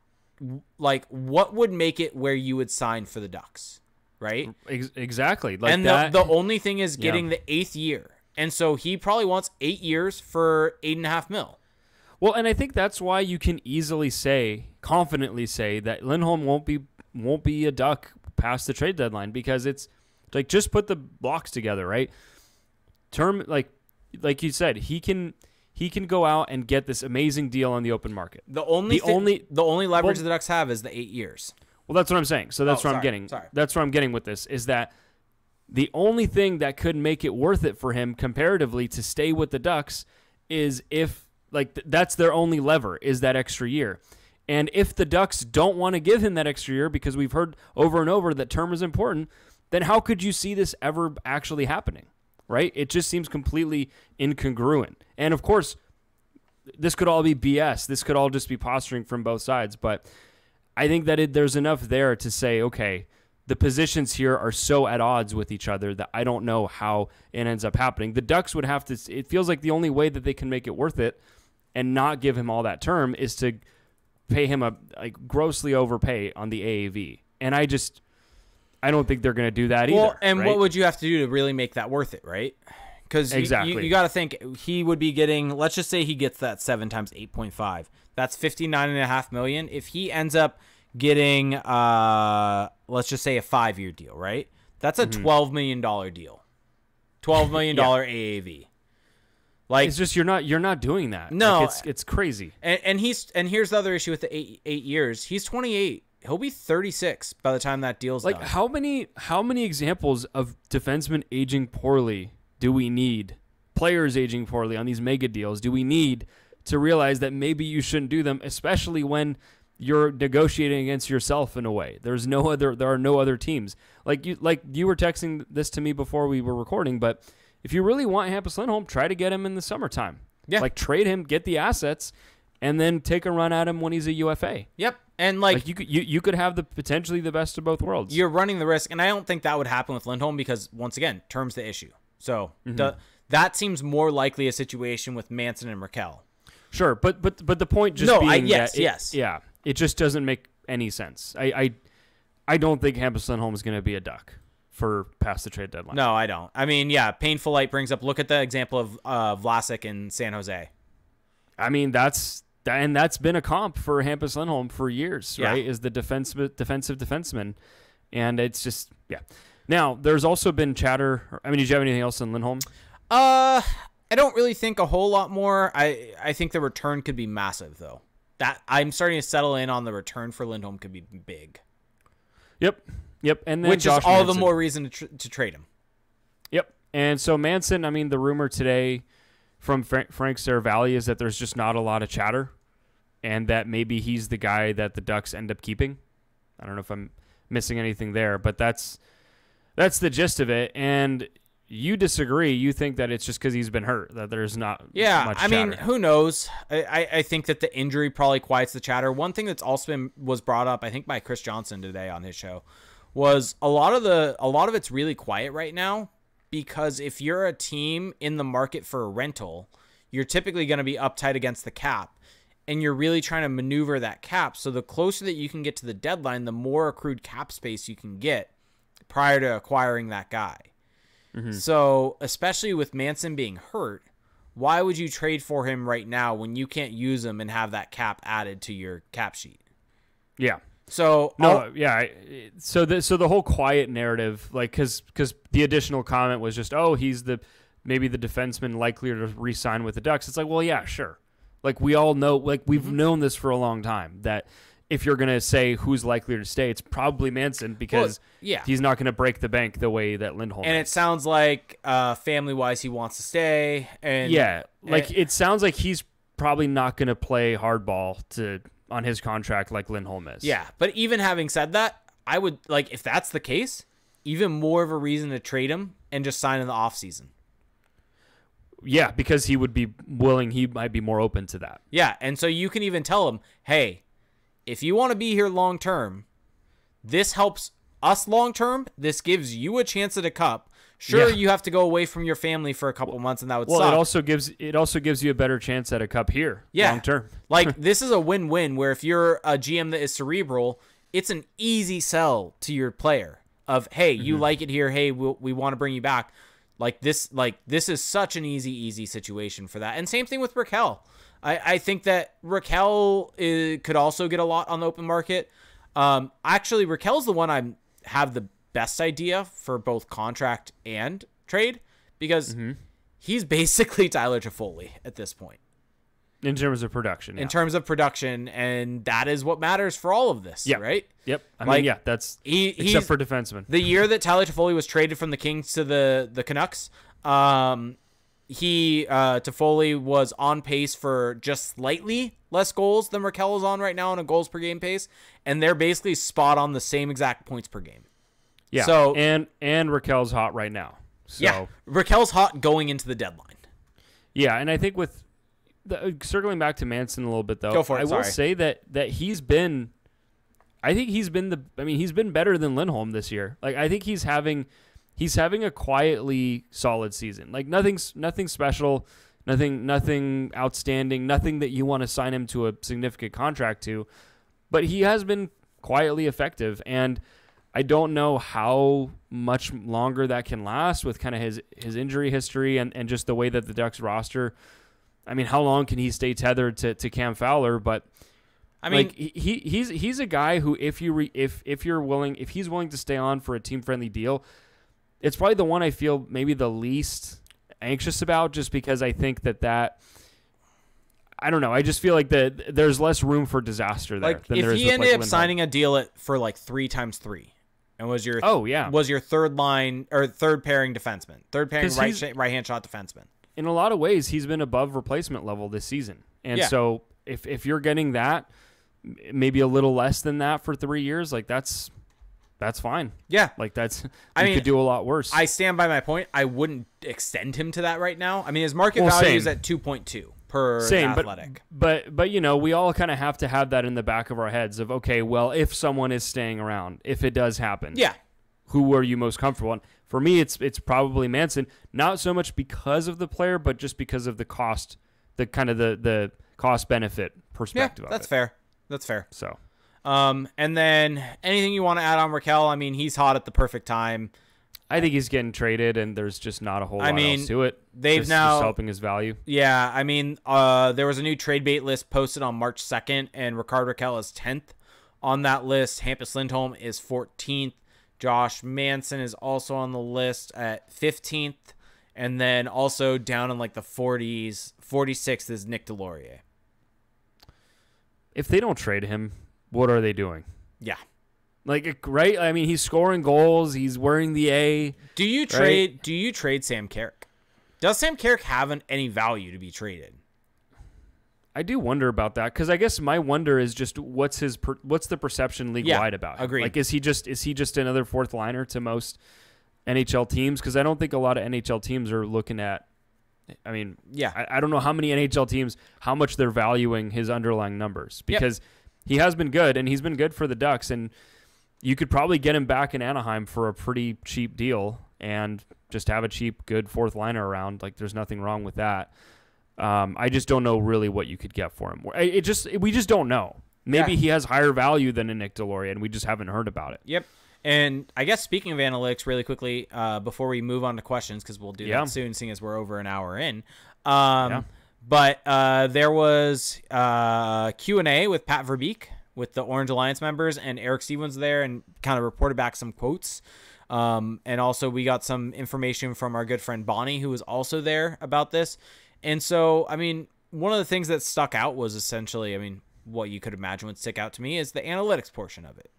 like what would make it where you would sign for the Ducks, right? Exactly. Like and that. the the only thing is Yeah. getting the eighth year, and so he probably wants eight years for eight and a half mil. Well, and I think that's why you can easily say, confidently say that Lindholm won't be won't be a duck past the trade deadline because it's like just put the blocks together, right? Term like like you said, he can he can go out and get this amazing deal on the open market. The only The thi- only- the only leverage well- the Ducks have is the eight years. Well, that's what I'm saying. So that's Oh, where I'm getting. sorry. That's what I'm getting with this is that the only thing that could make it worth it for him comparatively to stay with the Ducks is if like th- that's their only lever is that extra year. And if the Ducks don't want to give him that extra year because we've heard over and over that term is important, then how could you see this ever actually happening? Right? It just seems completely incongruent. And of course, this could all be BS. This could all just be posturing from both sides, but I think that it, there's enough there to say, okay, the positions here are so at odds with each other that I don't know how it ends up happening. The Ducks would have to. It feels like the only way that they can make it worth it and not give him all that term is to pay him a like grossly overpay on the AAV. And I just, I don't think they're going to do that Well, either. and right? what would you have to do to really make that worth it, right? Because Exactly. you, you got to think he would be getting. Let's just say he gets that seven times eight point five. That's fifty nine and a half million. If he ends up getting, uh, let's just say a five year deal, right? That's a twelve million dollar deal. Twelve million dollar AAV. Like it's just you're not you're not doing that. No. Like, it's it's crazy. And, and he's and here's the other issue with the eight eight years. He's 28. He'll be 36 by the time that deal's Like done. how many how many examples of defensemen aging poorly do we need? Players aging poorly on these mega deals do we need to realize that maybe you shouldn't do them, especially when you're negotiating against yourself in a way. There's no other there are no other teams. Like you like you were texting this to me before we were recording, but if you really want Hampus Lindholm, try to get him in the summertime. Yeah. Like trade him, get the assets, and then take a run at him when he's a UFA. Yep. And like, Like you could you, you could have the potentially the best of both worlds. you're running the risk, and I don't think that would happen with Lindholm because once again, terms the issue. So Mm-hmm. the, that seems more likely a situation with Manson and Rakell. Sure, but but but the point just No, being I- yes, that it- yes. yeah, it just doesn't make any sense. I I, I don't think Hampus Lindholm is going to be a duck for past the trade deadline. No, I don't. I mean, yeah, painful light brings up. Look at the example of uh, Vlasic in San Jose. I mean that's that, and that's been a comp for Hampus Lindholm for years, Yeah. right? Is the defensive defensive defenseman, and it's just yeah. Now there's also been chatter. I mean, did you have anything else on Lindholm? Uh, I don't really think a whole lot more. I I think the return could be massive though. That I'm starting to settle in on the return for Lindholm could be big, Yep, yep, and then which Josh is all the more reason to, tr- to trade him. Yep. And so Manson, I mean, the rumor today from Frank, Frank Seravalli is that there's just not a lot of chatter, and that maybe he's the guy that the Ducks end up keeping. I don't know if I'm missing anything there, but that's that's the gist of it. And you disagree. You think that it's just because he's been hurt that there's not Yeah, much I mean, who knows? I, I, I think that the injury probably quiets the chatter. One thing that's also been was brought up, I think, by Chris Johnston today on his show, was a lot of the a lot of it's really quiet right now because if you're a team in the market for a rental, you're typically going to be uptight against the cap, and you're really trying to maneuver that cap. So the closer that you can get to the deadline, the more accrued cap space you can get prior to acquiring that guy. Mm-hmm. So, especially with Manson being hurt, why would you trade for him right now when you can't use him and have that cap added to your cap sheet? yeah. So, No, I'll- yeah. So the so the whole quiet narrative, like, because because the additional comment was just, oh, he's the maybe the defenseman likelier to re-sign with the Ducks. It's like, well, yeah, sure. Like we all know, like we've Mm-hmm. known this for a long time that if you're gonna say who's likelier to stay, it's probably Manson because yeah. he's not gonna break the bank the way that Lindholm. and is. it sounds like uh, family wise he wants to stay. And yeah, like and- it sounds like he's probably not gonna play hardball to on his contract like Lindholm is. yeah. But even having said that, I would like if that's the case, even more of a reason to trade him and just sign in the offseason. yeah, because he would be willing. He might be more open to that. Yeah, and so you can even tell him, hey, if you want to be here long term, this helps us long term. This gives you a chance at a cup. Sure, Yeah. you have to go away from your family for a couple months, and that would Well, suck. it also gives it also gives you a better chance at a cup here, Yeah. long term. like this is a win-win. Where if you're a GM that is cerebral, it's an easy sell to your player. Of hey, Mm-hmm. you like it here. Hey, we we want to bring you back. Like this, like this is such an easy, easy situation for that. And same thing with Rakell. I, I think that Rakell is, could also get a lot on the open market. Um, actually, Rakell's the one I have the best idea for both contract and trade because Mm-hmm. he's basically Tyler Toffoli at this point in terms of production. in terms of production, and that is what matters for all of this, Yeah. right? Yep. I like, mean, yeah, that's He, except for defensemen. the year that Tyler Toffoli was traded from the Kings to the the Canucks. Um, he uh, Toffoli was on pace for just slightly less goals than Rakell is on right now on a goals per game pace, and they're basically spot on the same exact points per game. Yeah. so- and and Rakell's hot right now. So Yeah, Rakell's hot going into the deadline. yeah, and I think with the, uh, circling back to Manson a little bit though, Go for it, I will say that that he's been. I think he's been the. I mean, he's been better than Lindholm this year. Like I think he's having, he's having a quietly solid season. Like nothing's nothing special, nothing nothing outstanding, nothing that you want to sign him to a significant contract to, but he has been quietly effective and. I don't know how much longer that can last with kind of his his injury history and, and just the way that the Ducks roster. I mean, how long can he stay tethered to, to Cam Fowler? But I mean, like he he- he's he's a guy who if you re, if if you're willing if he's willing to stay on for a team friendly deal, it's probably the one I feel maybe the least anxious about, just because I think that that. I don't know. I just feel like that there's less room for disaster there like than if there is he ended like, up signing a deal at for like three times three, and was your Oh yeah, was your third line or third pairing defenseman, third pairing right sh- right hand shot defenseman. in a lot of ways, he's been above replacement level this season. And Yeah. so if if you're getting that, maybe a little less than that for three years, like that's that's fine. Yeah, Like that's I you mean, could do a lot worse. I stand by my point. I wouldn't extend him to that right now. I mean, his market Well, value is at two point two per Same, athletic. but but but you know, we all kind of have to have that in the back of our heads of okay, well, if someone is staying around, if it does happen, yeah, who are you most comfortable on? For me, it's it's probably Manson, not so much because of the player, but just because of the cost, the kind of the the cost benefit perspective. yeah, that's fair. That's fair. So Um, and then anything you want to add on Rakell? I mean, he's hot at the perfect time. I think he's getting traded, and there's just not a whole I lot mean, else to it. they've Just- now- just helping his value. Yeah, I mean, uh, there was a new trade bait list posted on March 2nd, and Rickard Rakell is 10th on that list. Hampus Lindholm is 14th. Josh Manson is also on the list at 15th. And then also down in like the 40s, 46th is Nick Deslauriers. If they don't trade him, what are they doing? Yeah. Like right? I mean, he's scoring goals. He's wearing the A. Do you trade? Do you trade Sam Carrick? Does Sam Carrick have an, any value to be traded? I do wonder about that because I guess my wonder is just what's his per, what's the perception league wide Yeah, about? him? agreed. Like, is he just is he just another fourth liner to most NHL teams? Because I don't think a lot of NHL teams are looking at. I mean, Yeah. I, I don't know how many NHL teams how much they're valuing his underlying numbers Yep. because he has been good and he's been good for the Ducks and you could probably get him back in Anaheim for a pretty cheap deal and just have a cheap good fourth liner around. Like, there's nothing wrong with that. Um, I just don't know really what you could get for him. It just we just don't know. Maybe Yeah. he has higher value than a Nick Deslauriers, and we just haven't heard about it. Yep. And I guess speaking of analytics, really quickly, uh, before we move on to questions, because we'll do Yeah. that soon, seeing as we're over an hour in. Um, Yeah. But uh, there was uh, Q and A with Pat Verbeek with the Orange Alliance members, and Eric Stephens there, and kind of reported back some quotes. Um, and also, we got some information from our good friend Bonnie, who was also there about this. And so, I mean, one of the things that stuck out was essentially, I mean, what you could imagine would stick out to me is the analytics portion of it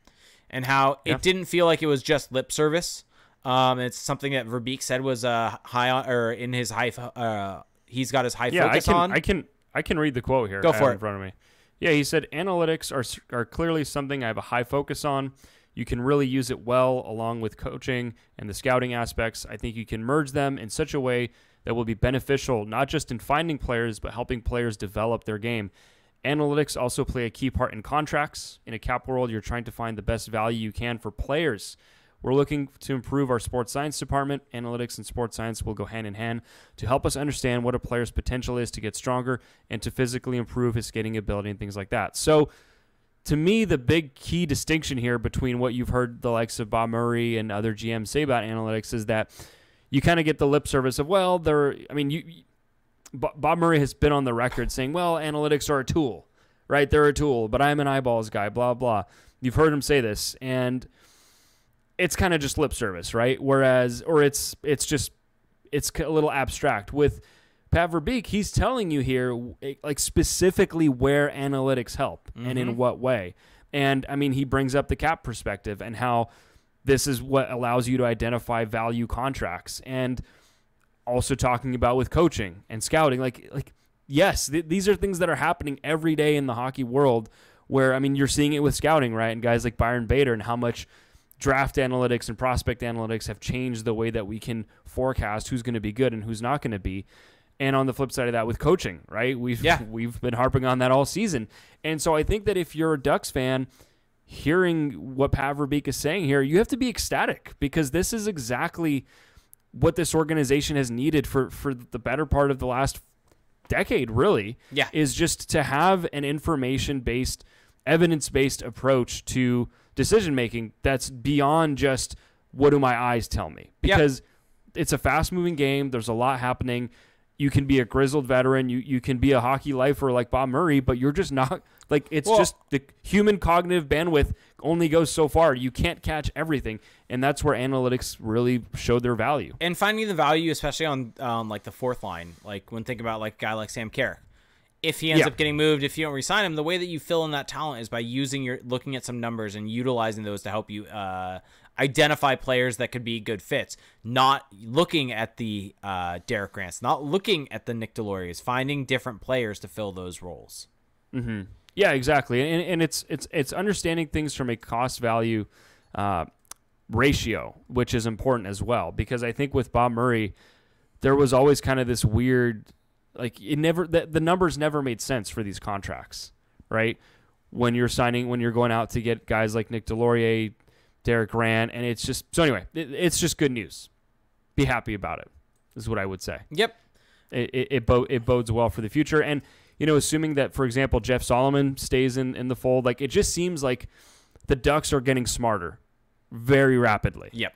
and how Yeah. it didn't feel like it was just lip service. Um, it's something that Verbeek said was uh, high on, or in his high. Uh, he's got his high Yeah, I can on. I can I can read the quote here. Go for it. in front of me. Yeah, he said analytics are are clearly something I have a high focus on. You can really use it well along with coaching and the scouting aspects. I think you can merge them in such a way that will be beneficial not just in finding players but helping players develop their game. Analytics also play a key part in contracts. In a cap world, you're trying to find the best value you can for players. We're looking to improve our sports science department. Analytics and sports science will go hand in hand to help us understand what a player's potential is to get stronger and to physically improve his skating ability and things like that. So, to me, the big key distinction here between what you've heard the likes of Bob Murray and other GMs say about analytics is that you kind of get the lip service of, well, they're, I mean, you, Bob Murray has been on the record saying, well, analytics are a tool, right? They're a tool, but I'm an eyeballs guy, blah, blah. You've heard him say this. And it's kind of just lip service, right? Whereas, or it's, it's just, it's a little abstract. With Pat Verbeek, he's telling you here, eh, like specifically where analytics help and in mm-hmm. what way. And I mean, he brings up the cap perspective and how this is what allows you to identify value contracts and also talking about with coaching and scouting like like yes th- these are things that are happening every day in the hockey world where i mean you're seeing it with scouting right and guys like byron bader and how much draft analytics and prospect analytics have changed the way that we can forecast who's going to be good and who's not going to be and on the flip side of that with coaching right we've Yeah. we've been harping on that all season and so i think that if you're a ducks fan hearing what Pat Verbeek is saying here, you have to be ecstatic because this is exactly what this organization has needed for for the better part of the last decade really Yeah. is just to have an information based evidence based approach to decision making that's beyond just what do my eyes tell me? Yeah. because it's a fast moving game. There's a lot happening. You can be a grizzled veteran. You you can be a hockey lifer like Bob Murray but you're just not like it's Well- just the human cognitive bandwidth only goes so far. You can't catch everything. And that's where analytics really showed their value. And finding the value, especially on um, like the fourth line, like when think about like a guy like Sam Carrick. If he ends Yeah. up getting moved, if you don't resign him, the way that you fill in that talent is by using your looking at some numbers and utilizing those to help you uh, identify players that could be good fits. Not looking at the uh, Derek Grants, not looking at the Nick Deslauriers, finding different players to fill those roles. Yeah, exactly, and, and it's it's it's understanding things from a cost value uh, ratio, which is important as well. Because I think with Bob Murray, there was always kind of this weird like it never the, the numbers never made sense for these contracts, right? When you're signing, when you're going out to get guys like Nick Deslauriers, Derek Grant, and it's just so anyway, it, it's just good news. Be happy about it. Is what I would say. Yep. It it it, bo- it bodes well for the future, and you know, assuming that, for example, Jeff Solomon stays in in the fold, like it just seems like the Ducks are getting smarter very rapidly. Yep.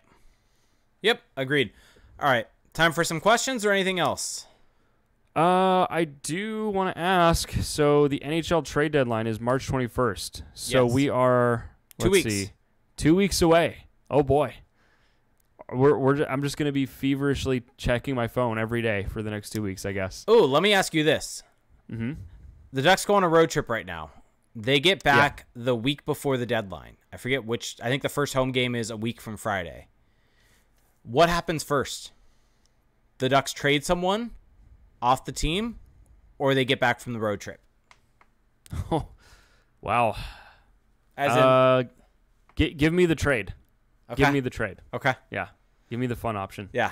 Yep. Agreed. All right. Time for some questions or anything else? Uh, I do want to ask. So the NHL trade deadline is March 21st. So Yes. we are Two let's weeks. see, two weeks away. Oh boy, we're, we're I'm just gonna be feverishly checking my phone every day for the next two weeks, I guess. Oh, let me ask you this. Mm-hmm. The Ducks go on a road trip right now. They get back the week before the deadline. I forget which. I think the first home game is a week from Friday. What happens first? The Ducks trade someone off the team, or they get back from the road trip. Wow. As in, uh, gi- give me the trade. okay, Give me the trade. okay, Yeah. Give me the fun option. yeah.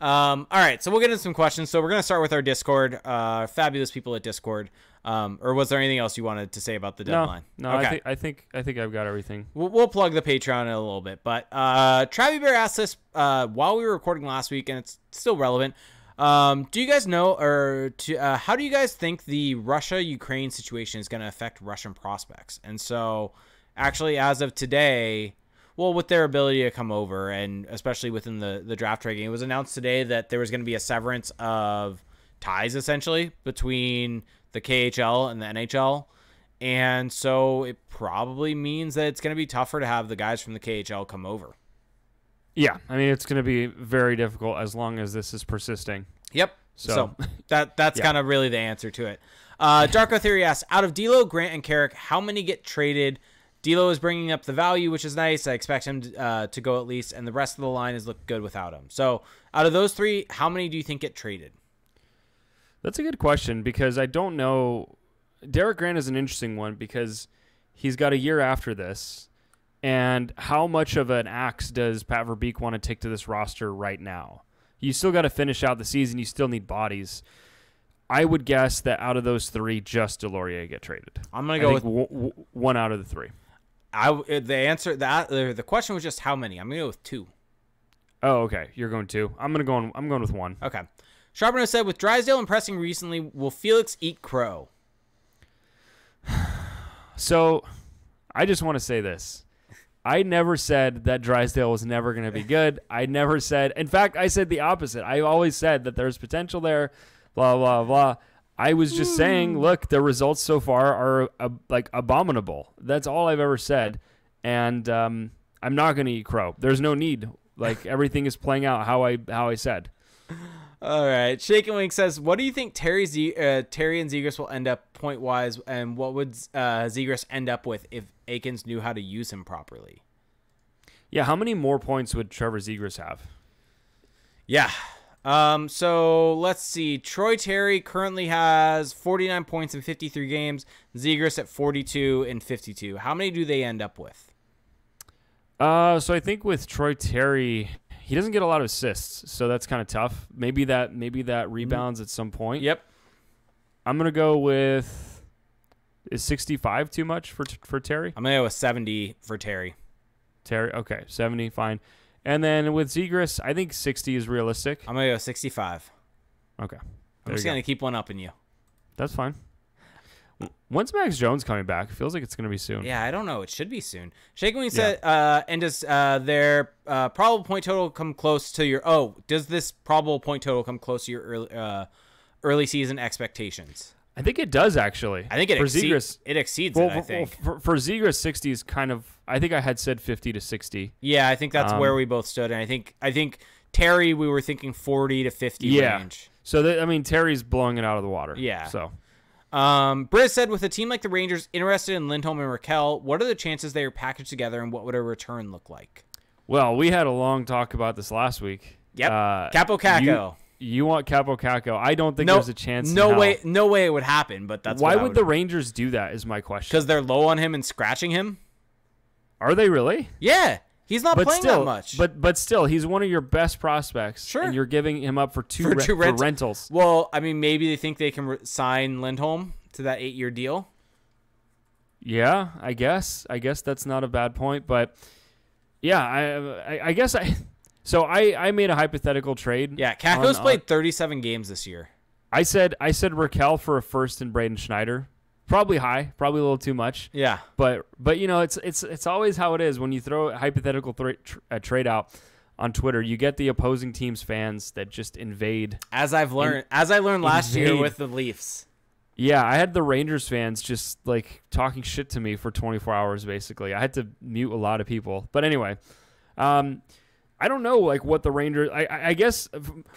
Um, all right, so we'll get into some questions. So we're gonna start with our Discord. Uh, fabulous people at Discord. Um, or was there anything else you wanted to say about the deadline? No, no. I think I think I think I've got everything. We'll, we'll plug the Patreon in a little bit, but uh, Travi Bear asked this uh, while we were recording last week, and it's still relevant. Um, do you guys know, or to, uh, how do you guys think the Russia-Ukraine situation is going to affect Russian prospects? And so, actually, as of today, well, with their ability to come over, and especially within the the draft trading, it was announced today that there was going to be a severance of ties, essentially, between the KHL and the NHL. And so it probably means that it's going to be tougher to have the guys from the KHL come over. Yeah, I mean it's going to be very difficult as long as this is persisting. Yep. So- So, that that's Yeah. kind of really the answer to it. Uh, Darko Theory asks, out of D'Lo, Grant, and Carrick, how many get traded? D'Lo is bringing up the value, which is nice. I expect him to, uh, to go at least, and the rest of the line has looked good without him. So, out of those three, how many do you think get traded? That's a good question because I don't know. Derek Grant is an interesting one because he's got a year after this, and how much of an axe does Pat Verbeek want to take to this roster right now? You still got to finish out the season. You still need bodies. I would guess that out of those three, just Deslauriers get traded. I'm gonna go with w- w- one out of the three. I. uh, The answer that the question was just how many. I'm gonna go with two. Oh, okay. You're going two. I'm gonna go. On, I'm going with one. Okay. Charbonneau said, with Drysdale impressing recently, will Felix eat crow? So, I just want to say this. I never said that Drysdale was never going to be good. I never said, in fact, I said the opposite. I always said that there's potential there, blah, blah, blah. I was just saying, look, the results so far are uh, like abominable. That's all I've ever said. And um, I'm not going to eat crow. There's no need. Like everything is playing out how I how I said. All right. Shake and Wink says, what do you think Terry Z- uh, Terry and Zegras will end up point wise, and what would uh, Zegras end up with if Eakins knew how to use him properly? Yeah, how many more points would Trevor Zegras have? Yeah. Um, so let's see. Troy Terry currently has 49 points in 53 games. Zegras at 42 in 52. How many do they end up with? Uh, so I think with Troy Terry, he doesn't get a lot of assists, so that's kind of tough. Maybe that maybe that mm-hmm. rebounds at some point. Yep. I'm gonna go with is 65 too much for for Terry? I'm going to go with 70 for Terry. Terry, okay, 70, fine. And then with Zegras, I think 60 is realistic. I'm going to go 65. Okay, I'm just go. going to keep one up in you. That's fine. When's Max Jones coming back? Feels like it's gonna be soon. Yeah, I don't know. It should be soon. Shake Wing said, uh, and does uh, their uh, probable point total come close to your? Oh, does this probable point total come close to your early, uh, early season expectations? I think it does actually. I think it for exceeds. Zegras. It exceeds Well, it. I for, think. for, for Zegras, 60 is kind of. I think I had said 50 to 60. yeah, I think that's um, where we both stood, and I think I think Terry, we were thinking forty to fifty Yeah. range. So that, I mean, Terry's blowing it out of the water. Yeah. So Um, Briz said, with a team like the Rangers interested in Lindholm and Rakell, what are the chances they are packaged together, and what would a return look like? Well, we had a long talk about this last week. Yep. Uh, Kaapo Kakko. You, you want Kaapo Kakko. I don't think No, there's a chance. no way, no way it would happen. But that's Why I would the Rangers do that? Is my question. because they're low on him and scratching him. Are they really? Yeah, He's not but playing still, that much. But but still, he's one of your best prospects. Sure. And you're giving him up for two, For re- two for rentals. well, I mean, maybe they think they can re- sign Lindholm to that eight-year deal. Yeah, I guess. I guess that's not a bad point, but yeah, I I, I guess I. So I I made a hypothetical trade. Yeah, Kakko's on- uh, played 37 games this year. I said I said Rakell for a first and Braden Schneider. Probably high, probably a little too much. Yeah, But but you know it's it's it's always how it is when you throw a hypothetical thra- tr- a trade out on Twitter. You get the opposing team's fans that just invade. as I've learned, as I learned last year with the Leafs. Yeah, I had the Rangers fans just like talking shit to me for 24 hours basically. I had to mute a lot of people. But anyway, um I don't know like what the Rangers I I guess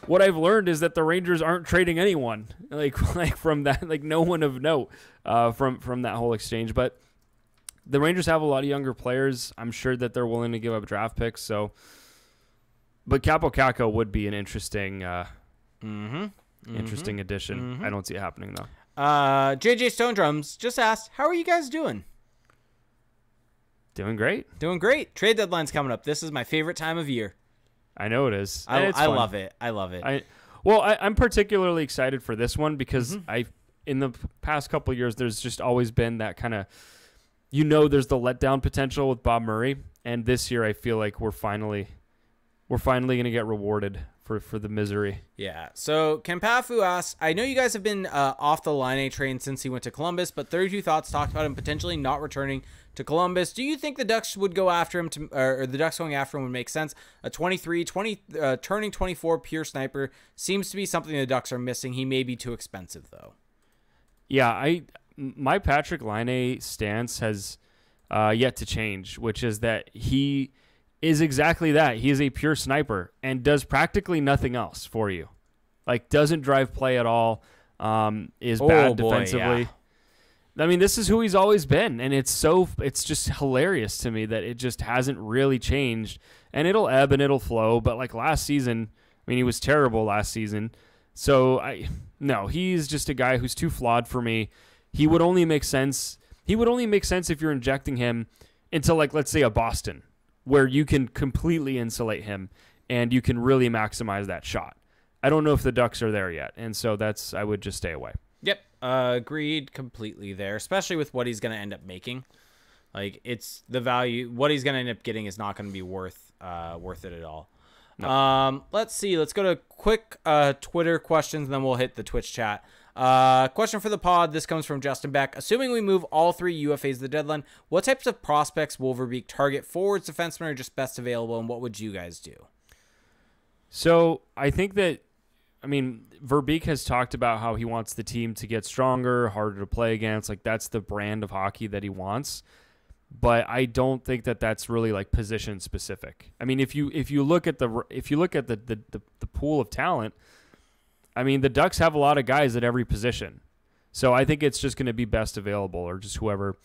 what I've learned is that the Rangers aren't trading anyone. Like like from that like no one of note uh from from that whole exchange, but the Rangers have a lot of younger players. I'm sure that they're willing to give up draft picks, so but Kaapo Kakko would be an interesting uh Mm-hmm. interesting addition. Mhm. I don't see it happening though. Uh, JJ Stone Drums just asked, "How are you guys doing?" Doing great. Doing great. Trade deadline's coming up. This is my favorite time of year. I know it is. I, I love it. I love it. I well, I, I'm particularly excited for this one because Mm-hmm. I, in the past couple of years, there's just always been that kind of, you know, there's the letdown potential with Bob Murray, and this year I feel like we're finally, we're finally gonna get rewarded for for the misery. Yeah. So Kampafu asks, I know you guys have been uh, off the Laine train since he went to Columbus, but 32 Thoughts talked about him potentially not returning to Columbus. Do you think the Ducks would go after him, to, or the Ducks going after him would make sense? A 23, 20, uh, turning 24 pure sniper seems to be something the Ducks are missing. He may be too expensive, though. Yeah, I my Patrik Laine stance has uh, yet to change, which is that he is exactly that. He is a pure sniper and does practically nothing else for you. Like doesn't drive play at all. Um, is Oh, bad boy, defensively. I mean, this is who he's always been, and it's so it's just hilarious to me that it just hasn't really changed. And it'll ebb and it'll flow, but like last season, I mean, he was terrible last season. So I no, he's just a guy who's too flawed for me. He would only make sense. He would only make sense if you're injecting him into like let's say a Boston, where you can completely insulate him and you can really maximize that shot. I don't know if the Ducks are there yet, and so that's I would just stay away. Yep, uh, agreed completely there, especially with what he's going to end up making. Like it's the value what he's going to end up getting is not going to be worth uh, worth it at all. Um, let's see. Let's go to quick uh, Twitter questions, and then we'll hit the Twitch chat. Uh, question for the pod. This comes from Justin Beck. Assuming we move all three UFAs to the deadline, what types of prospects will Verbeek target? Forwards, defensemen, or just best available? And what would you guys do? So I think that, I mean, Verbeek has talked about how he wants the team to get stronger, harder to play against. Like that's the brand of hockey that he wants. But I don't think that that's really like position specific. I mean, if you if you look at the if you look at the the, the, the pool of talent, I mean, the Ducks have a lot of guys at every position. So I think it's just going to be best available or just whoever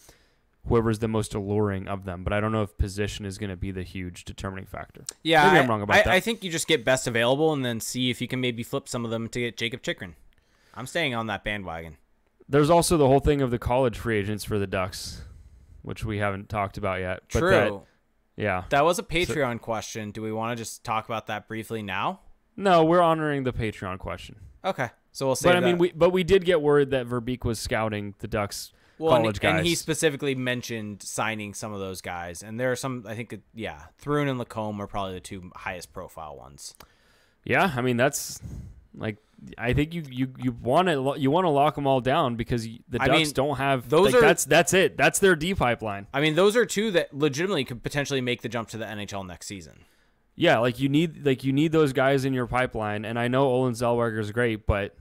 whoever's the most alluring of them. But I don't know if position is going to be the huge determining factor. Yeah, Maybe I, I'm wrong about I, that. I think you just get best available and then see if you can maybe flip some of them to get Jakob Chychrun. I'm staying on that bandwagon. There's also the whole thing of the college free agents for the Ducks, which we haven't talked about yet. But True. That, yeah. That was a Patreon question. Do we want to just talk about that briefly now? No, we're honoring the Patreon question. Okay, so we'll say. But I mean, we but we did get word that Verbeek was scouting the Ducks well, and, college and guys. he specifically mentioned signing some of those guys, and there are some. I think, yeah, Thrun and Lacombe are probably the two highest profile ones. yeah, I mean that's like I think you you you want to you want to lock them all down because the I Ducks mean, don't have those like, are- that's that's it. That's their D pipeline. I mean, those are two that legitimately could potentially make the jump to the NHL next season. Yeah, like you need like you need those guys in your pipeline. And I know Olen Zellweger is great, but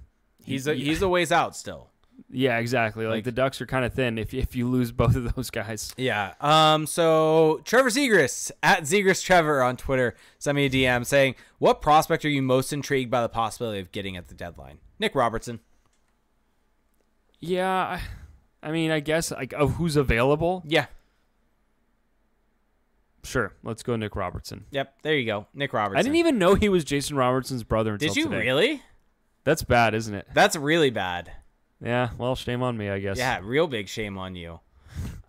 He's a, he's a ways out still. yeah, exactly. Like, Like- the Ducks are kind of thin if if you lose both of those guys. Yeah. Um. So Trevor Zegras at Zegras Trevor on Twitter sent me a DM saying, "What prospect are you most intrigued by the possibility of getting at the deadline?" Nick Robertson. Yeah, I, I mean, I guess like of who's available. Yeah. Sure, let's go Nick Robertson. Yep. There you go. Nick Robertson. I didn't even know he was Jason Robertson's brother until Did you today. really? That's bad, isn't it? That's really bad. Yeah. Well, shame on me, I guess. Yeah. Real big shame on you.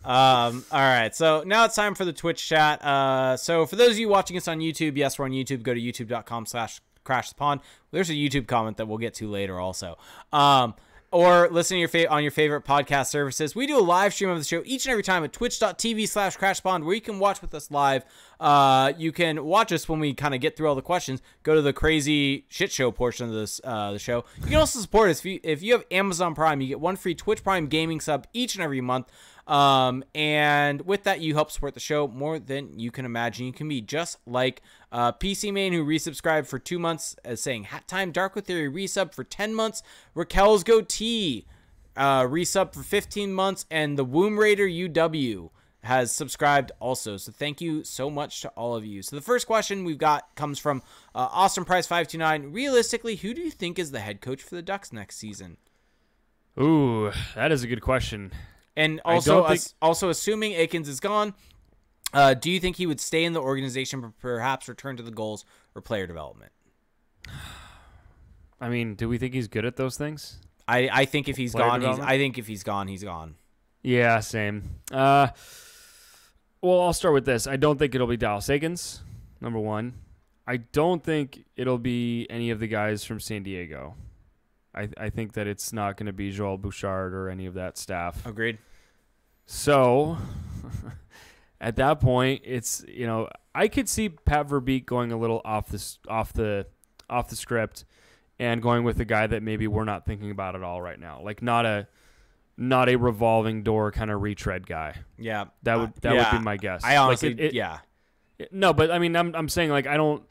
Um, all right, so now it's time for the Twitch chat. Uh, so for those of you watching us on YouTube, yes, we're on YouTube. Go to youtube.com slash crash the pond. There's a YouTube comment that we'll get to later also. Um, or listen to your fa- on your favorite podcast services. We do a live stream of the show each and every time at twitch.tv slash crashpond where you can watch with us live. Uh, you can watch us when we kind of get through all the questions. Go to the crazy shit show portion of this uh, the show. You can also support us if you, if you have Amazon Prime. You get one free Twitch Prime gaming sub each and every month. Um, and with that, you help support the show more than you can imagine. You can be just like uh, PC Main, who resubscribed for two months, as saying Hat Time Darko Theory resub for 10 months, Rakell's Goatee uh, resub for 15 months, and the Womb Raider UW has subscribed also. So thank you so much to all of you. So the first question we've got comes from uh, Austin Price 529. Realistically, who do you think is the head coach for the Ducks next season? Ooh, that is a good question. And also, think- also assuming Eakins is gone, uh, do you think he would stay in the organization, but perhaps return to the goals or player development? I mean, do we think he's good at those things? I, I think if he's Player gone, he's. I think if he's gone, he's gone. Yeah, same. Uh, well, I'll start with this. I don't think it'll be Dallas Eakins, number one. I don't think it'll be any of the guys from San Diego. I, I think that it's not going to be Joel Bouchard or any of that staff. Agreed. So, at that point, it's you know I could see Pat Verbeek going a little off the s- off the off the script and going with a guy that maybe we're not thinking about at all right now, like not a not a revolving door kind of retread guy. Yeah. That would Uh, that yeah. would be my guess. I Like, honestly, it- it- yeah. it- no, but I mean, I'm I'm saying like I don't.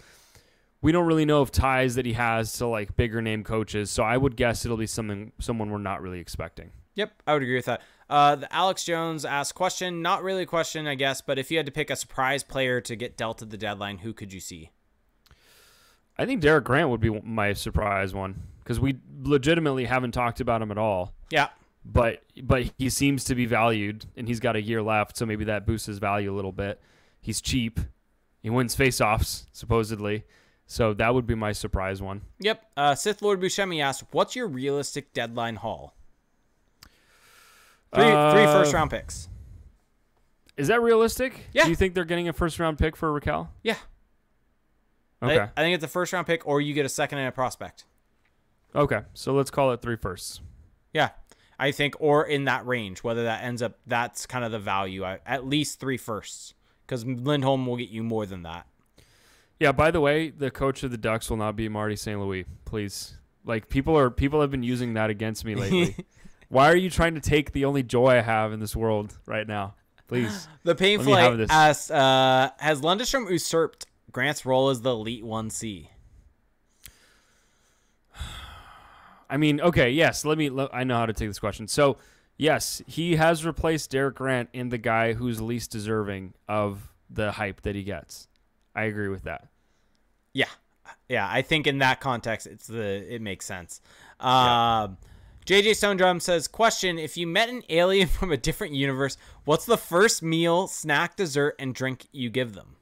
We don't really know of ties that he has to like bigger name coaches, so I would guess it'll be something someone we're not really expecting. Yep, I would agree with that. Uh, the Alex Jones asked question, not really a question, I guess, but if you had to pick a surprise player to get dealt at the deadline, who could you see? I think Derek Grant would be my surprise one because we legitimately haven't talked about him at all. Yeah. But but he seems to be valued, and he's got a year left, so maybe that boosts his value a little bit. He's cheap. He wins faceoffs supposedly, so that would be my surprise one. Yep. Uh, Sith Lord Buscemi asked, "What's your realistic deadline haul?" Three, three Uh, first round picks. Is that realistic? Yeah. Do you think they're getting a first round pick for Rakell? Yeah. Okay. I, I think it's a first round pick, or you get a second and a prospect. okay. So let's call it three firsts. Yeah, I think, or in that range. Whether that ends up, that's kind of the value. I, at least three firsts, because Lindholm will get you more than that. Yeah. By the way, the coach of the Ducks will not be Marty St. Louis. Please. Like people are people have been using that against me lately. Why are you trying to take the only joy I have in this world right now? Please. The painful asked, uh, has Lundestrom usurped Grant's role as the elite one C? I mean, okay, yes. Let me. Let, I know how to take this question. So, yes, he has replaced Derek Grant in the guy who's least deserving of the hype that he gets. I agree with that. Yeah, yeah. I think in that context, it's the it makes sense. Um, JJ Stone Drum says, "Question: If you met an alien from a different universe, what's the first meal, snack, dessert, and drink you give them?"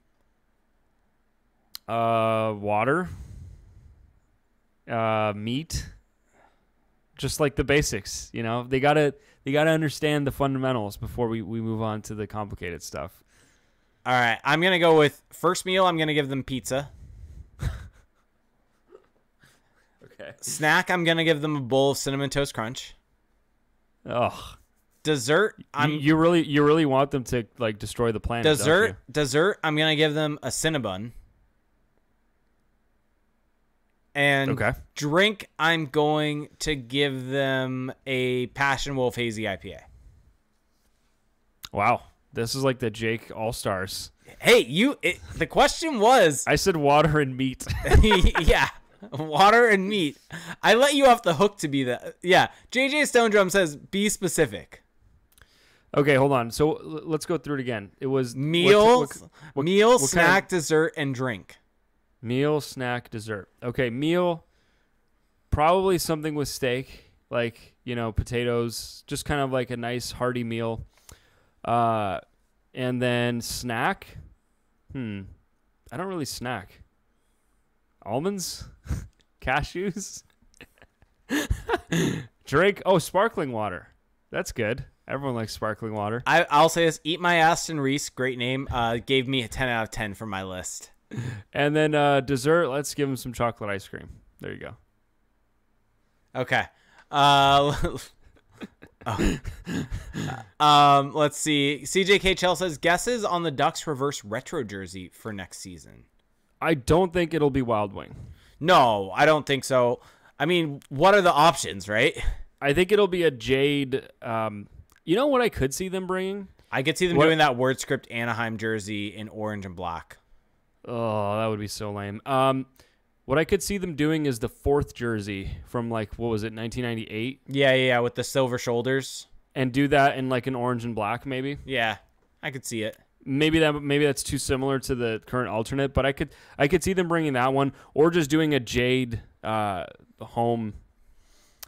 Uh, water. Uh, meat. Just like the basics, you know. They gotta they gotta understand the fundamentals before we, we move on to the complicated stuff. All right, I'm gonna go with first meal. I'm gonna give them pizza. Okay. Snack. I'm gonna give them a bowl of cinnamon toast crunch. Oh, Dessert. I'm you, you really you really want them to like destroy the planet? don't dessert. you? Dessert. I'm gonna give them a cinnabon. And Okay. drink. I'm going to give them a Passion Wolf Hazy IPA. Wow. This is like the Jake All Stars. Hey, you. It, the question was, I said water and meat. yeah, water and meat. I let you off the hook to be that. Yeah, JJ Stone Drum says be specific. okay, hold on. So let's go through it again. It was Meal, what- what- meal, what of- snack, dessert, and drink. meal, snack, dessert. Okay, meal. Probably something with steak, like you know potatoes, just kind of like a nice hearty meal. Uh, and then snack. Hmm, I don't really snack. Almonds, cashews. Drink. Oh, sparkling water. That's good. Everyone likes sparkling water. I, I'll say this: Eat my Aston Reese, great name, uh, gave me a ten out of ten for my list. And then uh, dessert, let's give him some chocolate ice cream. There you go. Okay. Uh, oh. um, let's see. CJK Chell says guesses on the Ducks reverse retro jersey for next season. I don't think it'll be Wild Wing. No, I don't think so. I mean, what are the options, right? I think it'll be a Jade. Um, you know what I could see them bringing? I could see them What- doing that word script Anaheim jersey in orange and black. Oh, that would be so lame. Um, what I could see them doing is the fourth jersey from like what was it, 1998, Yeah, yeah, yeah, with the silver shoulders. and do that in like an orange and black, maybe. Yeah, I could see it. Maybe that maybe that's too similar to the current alternate, but I could I could see them bringing that one or just doing a Jade uh, home.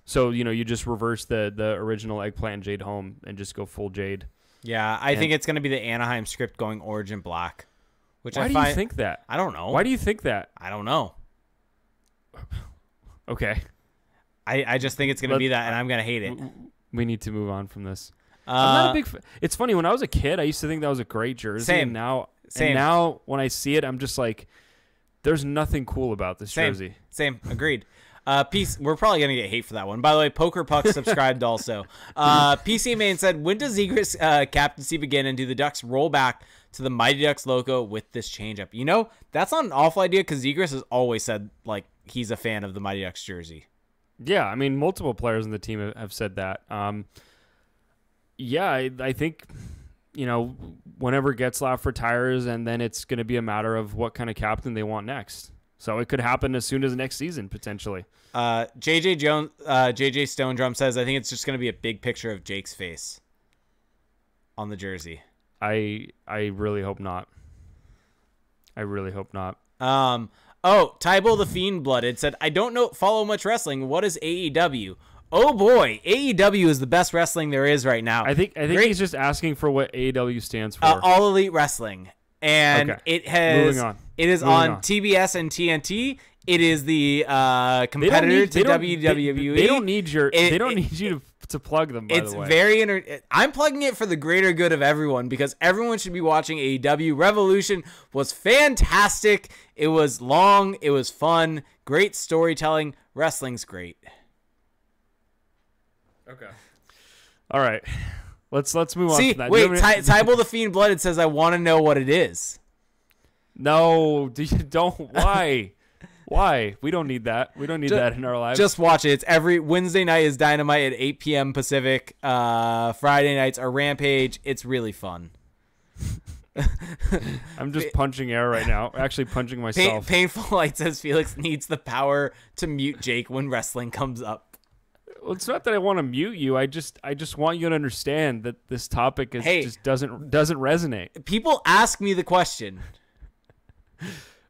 So you know you just reverse the the original eggplant Jade home and just go full Jade. Yeah, I And- think it's gonna be the Anaheim script going origin black. Which Why I do find you think that? I don't know. Why do you think that? I don't know. Okay, I, I just think it's gonna be that, and I'm gonna hate it. we need to move on from this. Uh, I'm not a big. F- it's funny when I was a kid, I used to think that was a great jersey. Same. And now, Same. and now when I see it, I'm just like, there's nothing cool about this Same. jersey. Same. Agreed. Uh, peace. We're probably gonna get hate for that one. By the way, Poker Puck subscribed also. Uh, PC Main said, "When does Zegras uh, captaincy begin, and do the Ducks roll back to the Mighty Ducks logo with this changeup?" You know, that's not an awful idea because Zegras has always said like he's a fan of the Mighty Ducks jersey. Yeah, I mean, multiple players in the team have- have said that. Um, yeah, I, I think, you know, whenever Getzlaf retires, and then it's going to be a matter of what kind of captain they want next. So it could happen as soon as next season, potentially. Uh, JJ Jones, uh, JJ Stone Drum says, "I think it's just gonna be a big picture of Jake's face on the jersey." I I really hope not. I really hope not. Um. Oh, Tybo the Fiend Blooded said, "I don't know follow much wrestling. What is AEW? Oh boy, AEW is the best wrestling there is right now. I think I think Great. he's just asking for what AEW stands for. uh, All Elite Wrestling, and Okay. it has Moving on. it is Moving on, on. TBS and TNT. It is the uh, competitor need, to WWE. They, they don't need your. It- they don't it- need you to, to plug them. By it's the way, very inter- I'm plugging it for the greater good of everyone because everyone should be watching AEW. Revolution was fantastic. It was long. It was fun. Great storytelling. Wrestling's great. Okay. All right, let's let's move on. See, from that. Do wait, you Ty- Tybal the Fiend Blooded says, "I want to know what it is." no, do you don't. Why? Why? We don't need that. We don't need Ju- that in our lives. Just watch it. It's every Wednesday night is Dynamite at 8 p.m. Pacific. Uh, Friday nights are Rampage. It's really fun. I'm just punching air right now. Actually, punching Pain, myself. Painful Light says Felix needs the power to mute Jake when wrestling comes up. Well, it's not that I want to mute you. I just I just want you to understand that this topic is Hey. just doesn't doesn't resonate. People ask me the question.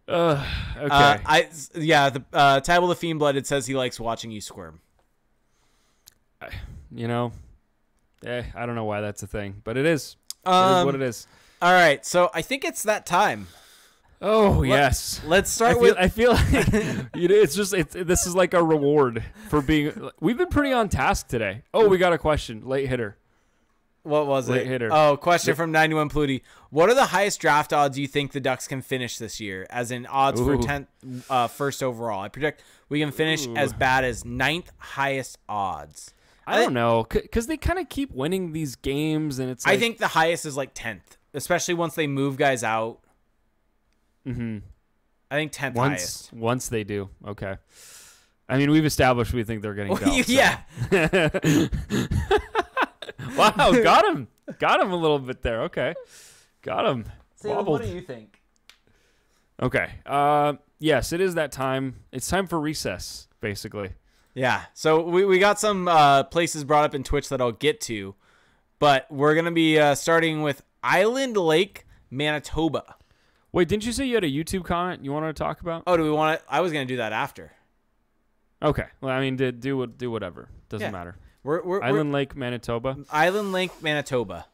Ugh, okay. Uh, I yeah, the uh, Tybal the Fiend Blooded says he likes watching you squirm. you know, eh, I don't know why that's a thing, but it is. it is Um, what it is. All right, so I think it's that time. Oh yes. Let's I start feel, with I feel like you know, it's just it's this is like a reward for being. We've been pretty on task today. Oh, we got a question. Late hitter. what was Late it? hitter. Oh, question from 91 Pluty. What are the highest draft odds you think the Ducks can finish this year? As in odds for 10th uh, first overall. I predict we can finish Ooh. as bad as ninth highest odds. I don't know because they kind of keep winning these games, and it's. I think the highest is like 10th, especially once they move guys out. Mhm. I think 10th once highest. once they do. Okay. I mean, we've established we think they're getting dealt. so- yeah. wow, got him. Got him a little bit there. Okay. Got him. what do you think? Okay. Uh, yes, it is that time. It's time for recess, basically. Yeah. So we, we got some uh, places brought up in Twitch that I'll get to, but we're going to be uh, starting with Island Lake, Manitoba. Wait, didn't you say you had a YouTube comment you wanted to talk about? Oh, do we want to? I was going to do that after. Okay. Well, I mean, do do, do whatever. Doesn't Yeah. matter. We're, we're, Island Lake, Manitoba. Island Lake, Manitoba.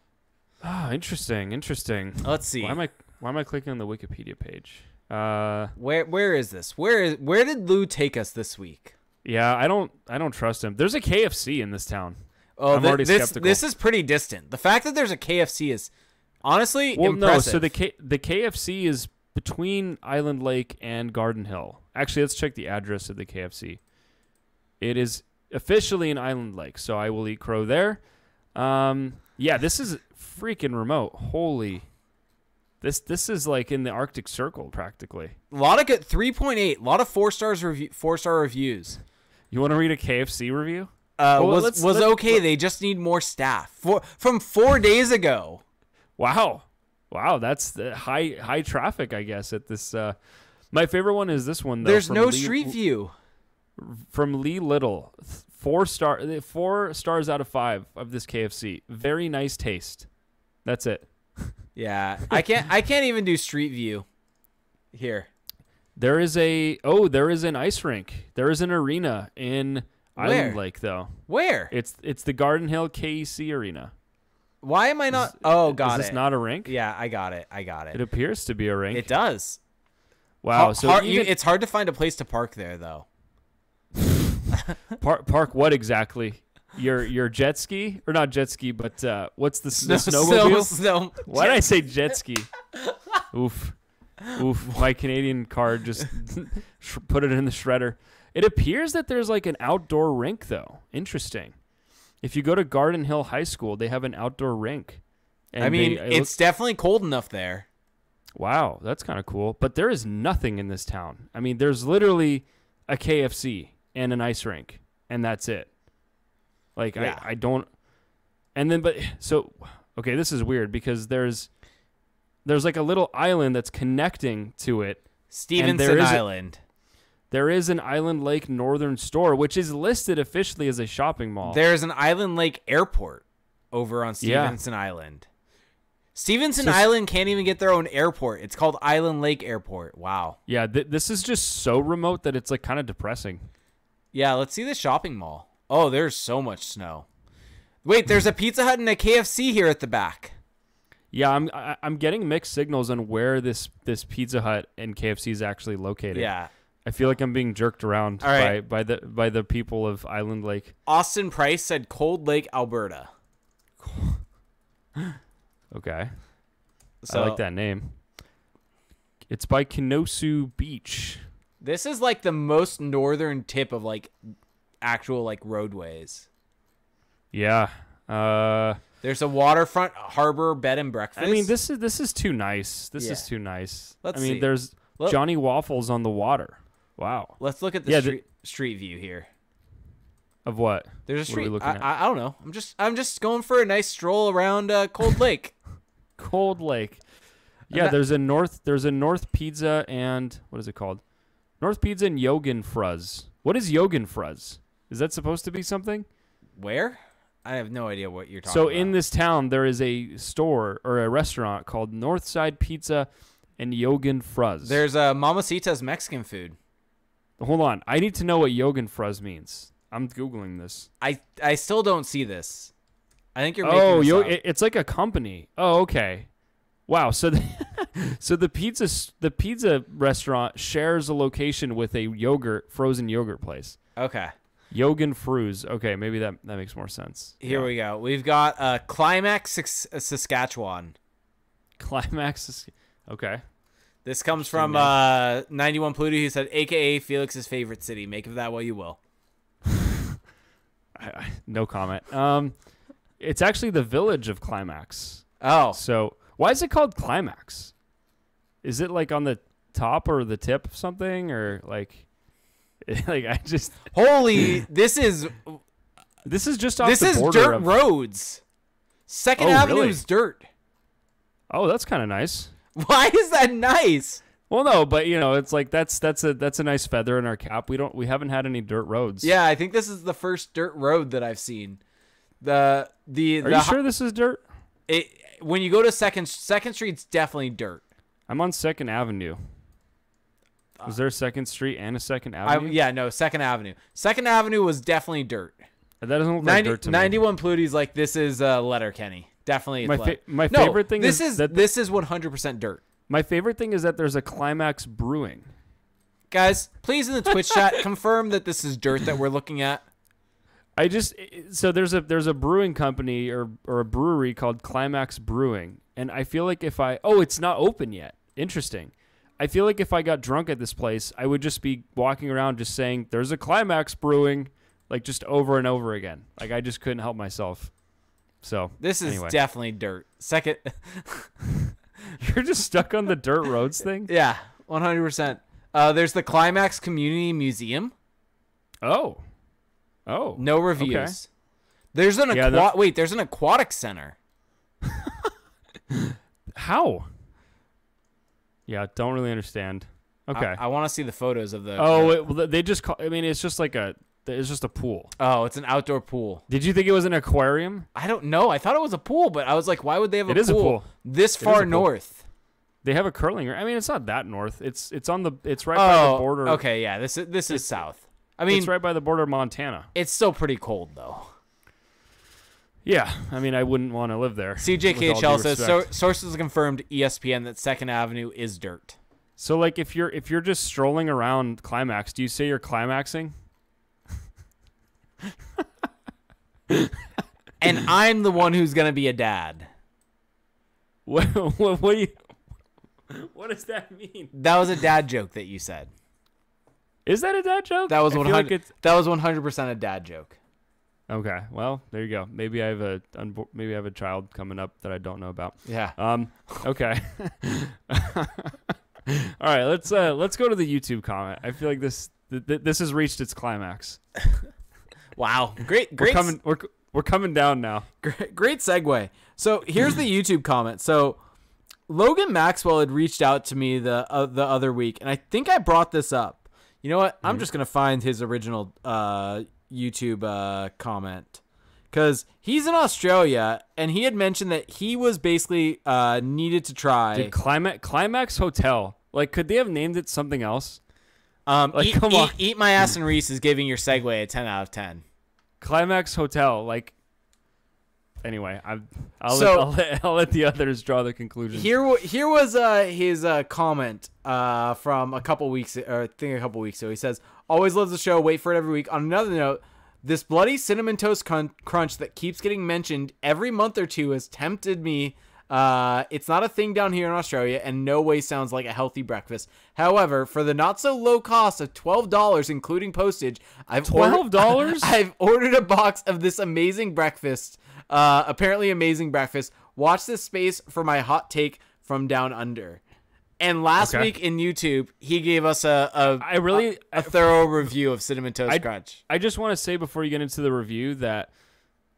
Ah, interesting. Interesting. Let's see. Why am I why am I clicking on the Wikipedia page? Uh, Where where is this? Where is where did Lou take us this week? yeah, I don't I don't trust him. There's a KFC in this town. Oh, I'm thi- already this skeptical. this is pretty distant. The fact that there's a KFC is honestly well, impressive. no. So the K- the KFC is between Island Lake and Garden Hill. Actually, let's check the address of the KFC. It is officially in Island Lake, so I will eat crow there. Um, yeah, this is freaking remote. Holy, this this is like in the Arctic Circle practically. a lot of good 3.8, a lot of four stars review, four star reviews. You want to read a KFC review? Uh, Well, was let's- was let- okay. they just need more staff. For, from four days ago. Wow, wow, that's the high high traffic, I guess. At this, uh, my favorite one is this one. Though, There's no Lee- street view. from Lee Little. Four star, four stars out of five of this KFC. Very nice taste. That's it. Yeah, I can't. I can't even do street view. Here, There is a oh, there is an ice rink. There is an arena in Where? Island Lake though. where? It's it's the Garden Hill KEC arena. Why am I not? Oh, got is this it. not a rink? yeah, I got it. I got It it. appears to be a rink. It does. wow. Har- So har- even, it's hard to find a place to park there, though. park park what exactly? Your your jet ski or not jet ski, but uh, what's the, s- the Snow- snowmobile? snow- Why did I say jet ski? Oof. Oof. My Canadian card just put it in the shredder. It appears that there's like an outdoor rink, though. Interesting. If you go to Garden Hill High School, they have an outdoor rink. And I mean, they- it it's looks- definitely cold enough there. wow, that's kind of cool. But there is nothing in this town. I mean, there's literally a KFC and an ice rink, and that's it. Like, Yeah. I, I don't. And then, but so okay, this is weird because there's there's like a little island that's connecting to it. Stevenson there is a- Island. There is an Island Lake Northern store, which is listed officially as a shopping mall. There's an Island Lake Airport over on Yeah. Stevenson Island. Stevenson So- Island can't even get their own airport. It's called Island Lake Airport. Wow. yeah, th- this is just so remote that it's like kind of depressing. Yeah, let's see the shopping mall. Oh, there's so much snow. Wait, there's a Pizza Hut and a KFC here at the back. Yeah, I'm I, I'm getting mixed signals on where this this Pizza Hut and KFC is actually located. Yeah. I feel like I'm being jerked around All right. by, by the by the people of Island Lake. Austin Price said Cold Lake, Alberta. Okay, So I like that name. It's by Kinosoo Beach. This is like the most northern tip of like actual like roadways. Yeah. Uh, There's a waterfront harbor bed and breakfast. I mean, this is this is too nice. This is too nice. Let's I mean, see. there's Johnny Waffles on the water. Wow. Let's look at the Yeah, the- street street view here. Of what? There's a What are we street. looking I, at? I, I don't know. I'm just I'm just going for a nice stroll around uh, Cold Lake. Cold Lake. Yeah, not- there's a North there's a North Pizza and what is it called? North Pizza and Yogen Früz. What is Yogen Früz? Is that supposed to be something? Where? I have no idea what you're talking So about. So in this town there is a store or a restaurant called Northside Pizza and Yogen Früz. there's a uh, Mamacita's Mexican food. Hold on. I need to know what Yogen Früz means. I'm googling this. I I still don't see this. I think you're Oh, this yo, it, it's like a company. Oh, okay. Wow. So, the, so the pizza the pizza restaurant shares a location with a yogurt frozen yogurt place. okay. Yogen Früz. Okay, maybe that that makes more sense. Here Yeah. we go. We've got uh, Climax Sas- Saskatchewan. Climax. Okay. This comes from uh, 91 Pluto who said, AKA Felix's favorite city. Make of that what you will. I, I, no comment. Um, it's actually the village of Climax. Oh, So why is it called Climax? Is it like on the top or the tip of something or like? Like I just holy! This is this is just off this the is dirt of, roads. Second Oh, Avenue really? is dirt. Oh, that's kind of nice. Why is that nice? Well, no, but you know, it's like that's that's a that's a nice feather in our cap. We don't we haven't had any dirt roads. Yeah, I think this is the first dirt road that I've seen. The the Are the you sure this is dirt? it, when you go to second Second Street's definitely dirt. I'm on Second Avenue. Was there a Second Street and a Second I, Avenue? yeah, no, Second Avenue. Second Avenue was definitely dirt. that doesn't look like dirt to me. 91 Pluty's like this is uh, Letterkenny. Definitely My fa- my No, favorite thing this is is that- this is 100% dirt. My favorite thing is that there's a Climax Brewing. Guys, please in the Twitch chat confirm that this is dirt that we're looking at. I just so there's a there's a brewing company or or a brewery called Climax Brewing, and I feel like if I oh it's not open yet. Interesting. I feel like if I got drunk at this place, I would just be walking around just saying there's a Climax Brewing, like just over and over again. Like I just couldn't help myself. So This is anyway. definitely dirt. Second, you're just stuck on the dirt roads thing. yeah, one hundred percent. Uh, there's the Climax Community Museum. Oh, oh, No reviews. There's an Yeah, aqua- wait. There's an aquatic center. how? Yeah, don't really understand. Okay. I, want to see the photos of the. oh, the- it, well, they just call. I mean, it's just like a. It's just a pool. oh, it's an outdoor pool. Did you think it was an aquarium? I don't know. I thought it was a pool, but I was like, why would they have a It pool is a pool. this is a far pool. north? They have a curling. I mean, it's not that north. It's it's on the. It's right by the Oh, border. okay, yeah. This is this is south. I mean, it's right by the border of Montana. it's still pretty cold though. Yeah, I mean, I wouldn't want to live there. CJKHL says so, sources confirmed ESPN that Second Avenue is dirt. So, like, if you're if you're just strolling around Climax, do you say you're climaxing? And I'm the one who's gonna be a dad. What what, what you? What does that mean? That was a dad joke that you said. Is that a dad joke? That was one feel like hundred. That was one hundred percent a dad joke. Okay, well, there you go. Maybe I have a maybe I have a child coming up that I don't know about. Yeah. Um, okay. All right, let's uh let's go to the YouTube comment. I feel like this th- th- this has reached its climax. Wow. Great. We're Great. coming we're we're coming down now. Great, great segue. So here's the YouTube comment. So Logan Maxwell had reached out to me the uh, the other week, and I think I brought this up. You know what? I'm just gonna find his original uh, YouTube uh, comment because he's in Australia, and he had mentioned that he was basically uh, needed to try. Dude, climax climax hotel. Like, could they have named it something else? um, like, eat, come eat- on. eat my ass and Reese is giving your segue a 10 out of 10. Climax hotel. Like. Anyway, I'm, I'll, So- let, I'll, let, I'll let the others draw the conclusion. Here, here was uh, his uh, comment uh, from a couple weeks, or I think a couple weeks ago. He says, "Always loves the show. Wait for it every week." On another note, this bloody cinnamon toast crunch that keeps getting mentioned every month or two has tempted me. Uh, it's not a thing down here in Australia, and no way sounds like a healthy breakfast. However, for the not so low cost of twelve dollars, including postage, I've ordered- $12? I've ordered a box of this amazing breakfast. Uh, apparently amazing breakfast. Watch this space for my hot take from down under. And last Okay. week in YouTube, he gave us a a, I really- a, a thorough review of cinnamon toast I- crunch. I just want to say before you get into the review that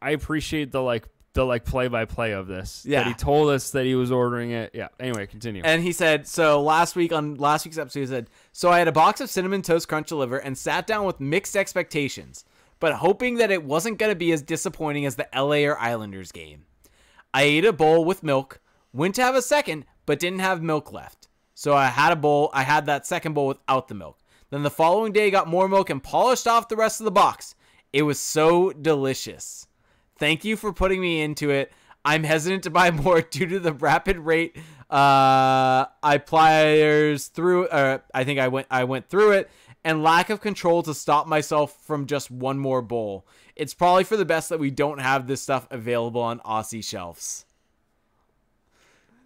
I appreciate the like the like play by play of this. Yeah. That he told us that he was ordering it. Yeah. Anyway, continue. And he said, so last week on last week's episode, he said, so I had a box of cinnamon toast crunch delivered and sat down with mixed expectations, but hoping that it wasn't going to be as disappointing as the LA or Islanders game. I ate a bowl with milk, went to have a second, but didn't have milk left. So I had a bowl, I had that second bowl without the milk. Then the following day got more milk and polished off the rest of the box. It was so delicious. Thank you for putting me into it. I'm hesitant to buy more due to the rapid rate uh, I pliers through. Uh, I think I went I went through it and lack of control to stop myself from just one more bowl. It's probably for the best that we don't have this stuff available on Aussie shelves.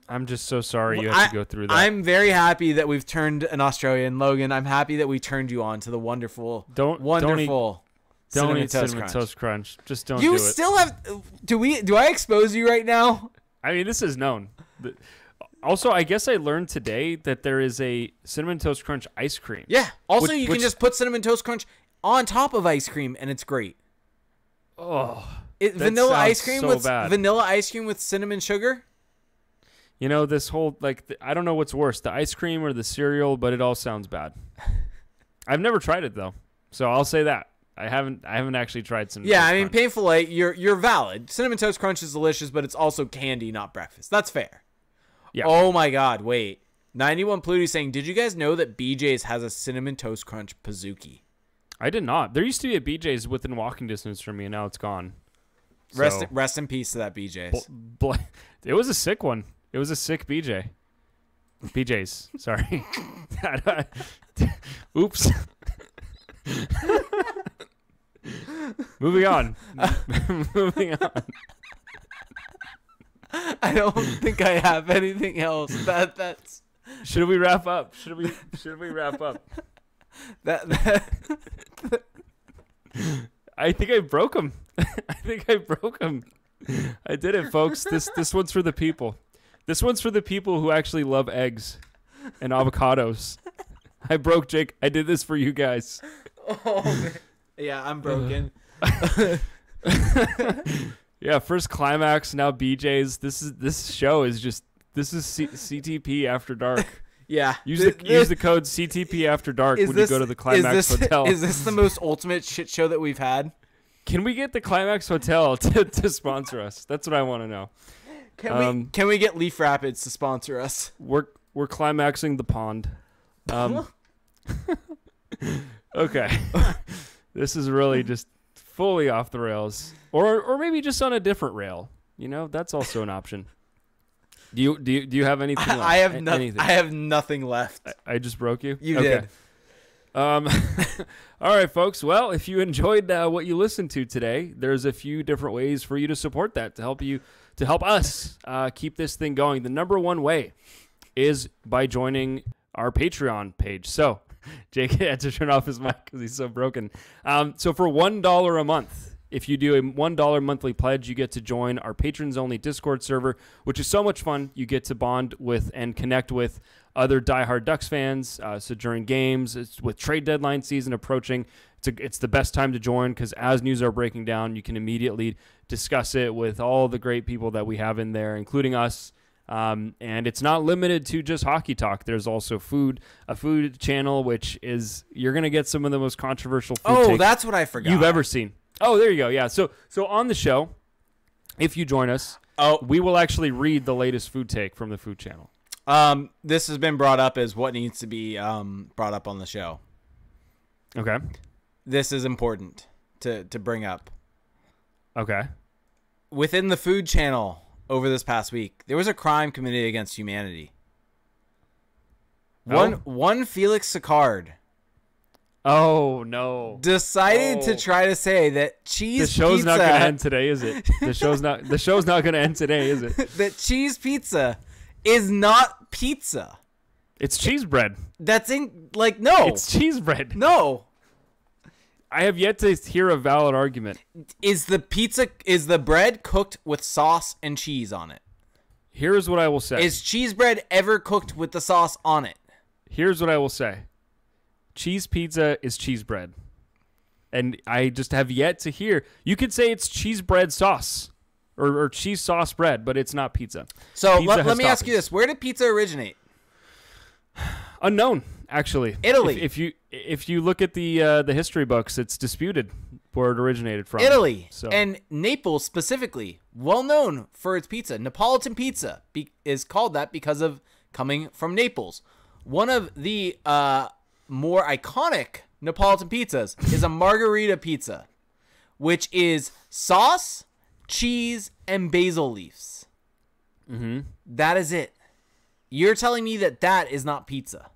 I'm just so sorry you have I- to go through that. I'm very happy that we've turned an Australian Logan. I'm happy that we turned you on to the wonderful, Don't- don't eat- wonderful don't cinnamon eat toast cinnamon crunch. toast crunch. Just don't You do it. still have? Do we? Do I expose you right now? I mean, this is known. Also, I guess I learned today that there is a cinnamon toast crunch ice cream. Yeah. Also, Which- you which- can just put cinnamon toast crunch on top of ice cream, and it's great. Oh, It, That vanilla sounds ice cream so with bad. vanilla ice cream with cinnamon sugar. you know this whole like the, I don't know what's worse, the ice cream or the cereal, but it all sounds bad. I've never tried it though, so I'll say that I haven't. I haven't actually tried cinnamon. Yeah, Toast I mean, Crunch. painful light. You're you're valid. Cinnamon toast crunch is delicious, but it's also candy, not breakfast. That's fair. Yeah. Oh my God! Wait, ninety one Pluto saying, did you guys know that BJ's has a cinnamon toast crunch pizookie? I did not. There used to be a BJ's within walking distance from me, and now it's gone. Rest rest in peace to that BJ's. Bl- bl- it was a sick one. It was a sick BJ. BJ's. Sorry. Oops. Moving on. Moving on. I don't think I have anything else. That that's Should we wrap up? Should we should we wrap up? that, that I think I broke him. I think I broke him. I did it, folks. This this one's for the people. This one's for the people who actually love eggs and avocados. I broke Jake. I did this for you guys. oh, man. Yeah, I'm broken. Yeah, first climax, now BJ's. This is this show is just this is C- CTP after dark. yeah. Use Th- the use the code CTP after dark when this- you go to the is Climax this, Hotel. Is this the most ultimate shit show that we've had? Can we get the Climax Hotel to, to sponsor us? That's what I want to know. Can Um, we can we get Leaf Rapids to sponsor us? We're we're climaxing the pond. Um, okay, this is really just fully off the rails, or or maybe just on a different rail. You know, that's also an option. Do you do you, do you have anything? left? I have nothing. I have nothing left. I just broke you. You Okay. did. Um, all right, folks. Well, if you enjoyed uh, what you listened to today, there's a few different ways for you to support that to help you to help us uh, keep this thing going. The number one way is by joining our Patreon page. So, Jake had to turn off his mic because he's so broken. Um, so, for one dollar a month. If you do a $1 monthly pledge, you get to join our patrons only Discord server, which is so much fun. You get to bond with and connect with other diehard Ducks fans. Uh, so during games, it's with trade deadline season approaching, it's, a, it's the best time to join because as news are breaking down, you can immediately discuss it with all the great people that we have in there, including us. Um, and it's not limited to just hockey talk. There's also food, a food channel, which is you're gonna get some of the most controversial food Oh, that's what I forgot. you've ever seen. Oh, there you go. Yeah. So so on the show, if you join us, Oh, we will actually read the latest food take from the food channel. um, this has been brought up as what needs to be um brought up on the show. Okay. This is important to to bring up. Okay. Within the food channel over this past week, there was a crime committed against humanity. One Oh. one Felix Sicard Oh no. decided Oh. to try to say that cheese The show's pizza not going to end today, is it? The show's not. The show's not going to end today, is it? that cheese pizza is not pizza. It's cheese bread. That's in like no. It's cheese bread. no. I have yet to hear a valid argument. Is the pizza is the bread cooked with sauce and cheese on it? Here's what I will say. Is cheese bread ever cooked with the sauce on it? Here's what I will say. Cheese pizza is cheese bread. And I just have yet to hear. You could say it's cheese bread sauce or, or cheese sauce bread, but it's not pizza. So Pizza let, let me ask you this: Where did pizza originate? Unknown, actually. Italy. If, if you if you look at the uh, the history books, it's disputed where it originated from. Italy So and Naples specifically, well known for its pizza. Neapolitan pizza be- is called that because of coming from Naples. One of the uh, more iconic Neapolitan pizzas is a margherita pizza, which is sauce, cheese, and basil leaves. hmm That is it. You're telling me that that is not pizza.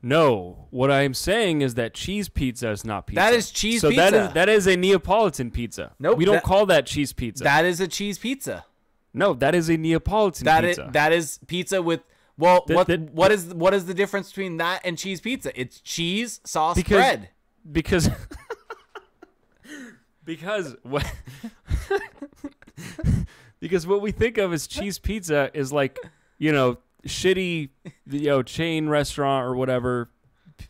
No, what I'm saying is that cheese pizza is not pizza. That is cheese so pizza. is that is a Neapolitan pizza. Nope, we don't that- call that cheese pizza. That is a cheese pizza. no, that is a Neapolitan That is pizza. that is pizza with well, That- what that- what is what is the difference between that and cheese pizza? It's cheese, sauce, Because- bread. because because what because what we think of as cheese pizza is like you know shitty you know chain restaurant or whatever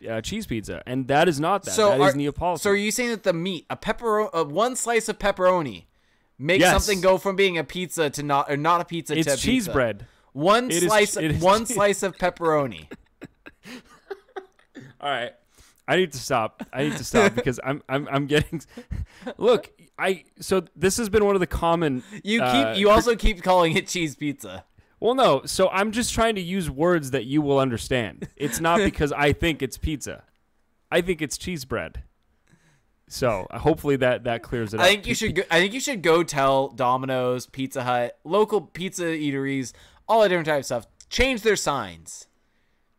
uh, cheese pizza and that is not that So that is are- Neapolitan So are you saying that the meat, a pepper, uh, one slice of pepperoni, makes Yes. something go from being a pizza to not or not a pizza to a it's cheese pizza? bread One It is- slice, is one cheese- slice of pepperoni. all right I need to stop. I need to stop because I'm I'm I'm getting. Look, I so this has been one of the common. You uh, keep you also keep calling it cheese pizza. Well, no. So I'm just trying to use words that you will understand. It's not because I think it's pizza. I think it's cheese bread. So uh, hopefully that that clears it up. I think you should. Go, I think you should go tell Domino's, Pizza Hut, local pizza eateries, all the different types of stuff. Change their signs.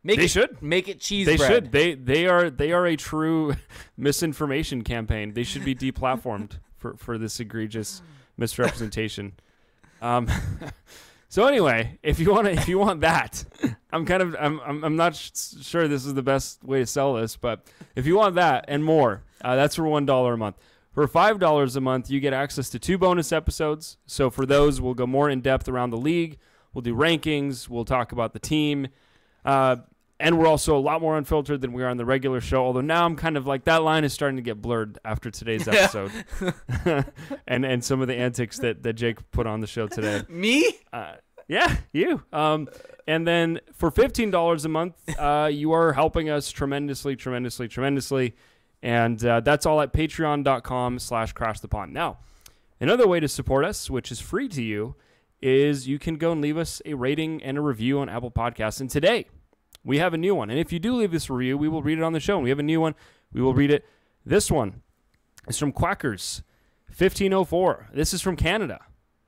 Make They it, should. make it cheese They bread. should. They they are they are a true misinformation campaign. They should be deplatformed for for this egregious misrepresentation. Um, so anyway, if you want if you want that, I'm kind of I'm I'm, I'm not sh- sure this is the best way to sell this, but if you want that and more, uh, that's for one dollar a month. For five dollars a month, you get access to two bonus episodes. So for those, we'll go more in depth around the league. We'll do rankings. We'll talk about the team. Uh, and we're also a lot more unfiltered than we are on the regular show. Although now I'm kind of like that line is starting to get blurred after today's episode, and and some of the antics that that Jake put on the show today. Me? Uh, yeah, you. Um, and then for fifteen dollars a month, uh, you are helping us tremendously, tremendously, tremendously, and uh, that's all at Patreon.com/slash Crash the Pond. Now, another way to support us, which is free to you, is you can go and leave us a rating and a review on Apple Podcasts. And today, we have a new one. And if you do leave this review, we will read it on the show. And we have a new one. We will read it. This one is from Quackers, 1504. This is from Canada.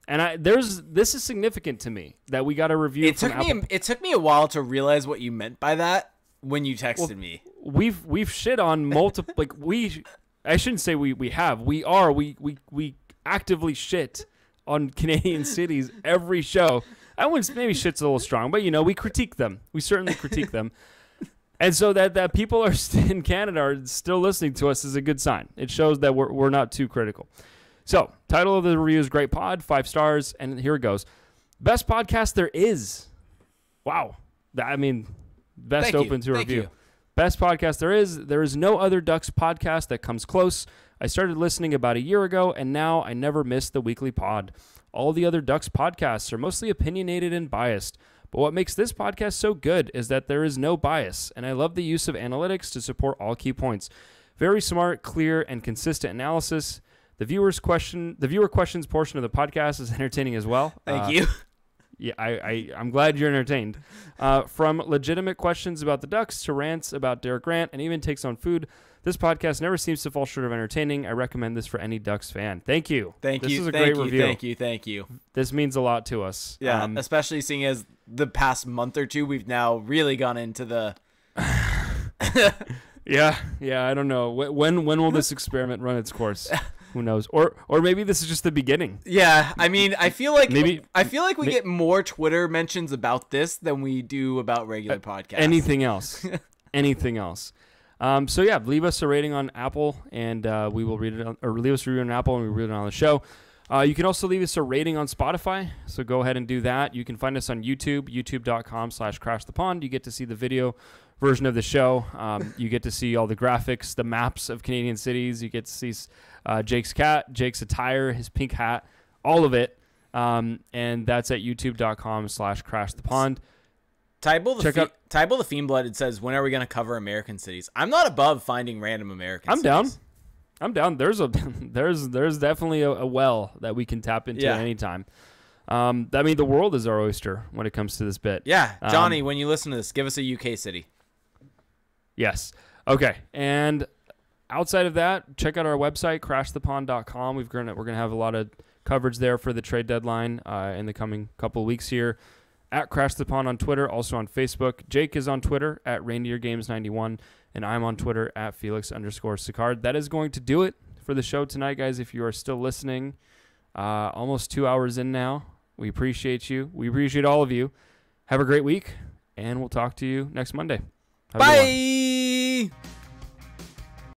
And I there's this is significant to me that we got a review It took Apple. me. A, it took me a while to realize what you meant by that when you texted me. we've we've shit on multiple like we I shouldn't say we we have. We are we we we actively shit on Canadian cities every show. I wouldn't maybe shit's a little strong, but you know, we critique them. We certainly critique them. And so that that people are st- in Canada are still listening to us is a good sign. It shows that we're we're not too critical. So, title of the review is Great Pod, five stars, and here it goes. Best podcast there is. Wow. That- I mean, best Thank you. open to Thank review. you. Best podcast there is. There is no other Ducks podcast that comes close. I started listening about a year ago, and now I never miss the weekly pod. All the other Ducks podcasts are mostly opinionated and biased. But what makes this podcast so good is that there is no bias, and I love the use of analytics to support all key points. Very smart, clear, and consistent analysis. The viewers question the viewer questions portion of the podcast is entertaining as well. Thank Uh, you. yeah, I, I I'm glad you're entertained. Uh, from legitimate questions about the Ducks to rants about Derek Grant and even takes on food, this podcast never seems to fall short of entertaining. I recommend this for any Ducks fan. Thank you. Thank this you. is a thank great you. review. Thank you. Thank you. This means a lot to us. Yeah, Um, especially seeing as the past month or two, we've now really gone into the. yeah, yeah. I don't know when when will this experiment run its course. Who knows? Or or maybe this is just the beginning. Yeah, I mean, I feel like Maybe- I feel like we get more Twitter mentions about this than we do about regular podcasts. Anything else? anything else? Um, so yeah, leave us a rating on Apple, and uh, we will read it. On, or leave us a review on Apple, and we read it on the show. Uh, you can also leave us a rating on Spotify. So go ahead and do that. You can find us on YouTube, YouTube.com/slash Crash the Pond. You get to see the video version of the show. Um, you get to see all the graphics, the maps of Canadian cities. You get to see uh, Jake's cat, Jake's attire, his pink hat, all of it. Um, and that's at YouTube.com/slash Crash the Pond. Tybal the Check Fe- Tybal the Fiend Blooded says, "When are we going to cover American cities?" I'm not above finding random American. I'm down. I'm down. There's a there's there's definitely a, a well that we can tap into Yeah. at any time. Um, I mean, the world is our oyster when it comes to this bit. Yeah, Um, Johnny, when you listen to this, give us a UK city. Yes. Okay. And outside of that, check out our website, crashthepond.com. We've gonna we're gonna have a lot of coverage there for the trade deadline uh, in the coming couple of weeks here. At Crash the Pond on Twitter, also on Facebook. Jake is on Twitter at Reindeer Games 91, and I'm on Twitter at Felix underscore Sicard. That is going to do it for the show tonight, guys. If you are still listening, uh, almost two hours in now, we appreciate you. We appreciate all of you. Have a great week, and we'll talk to you next Monday. Have. Bye.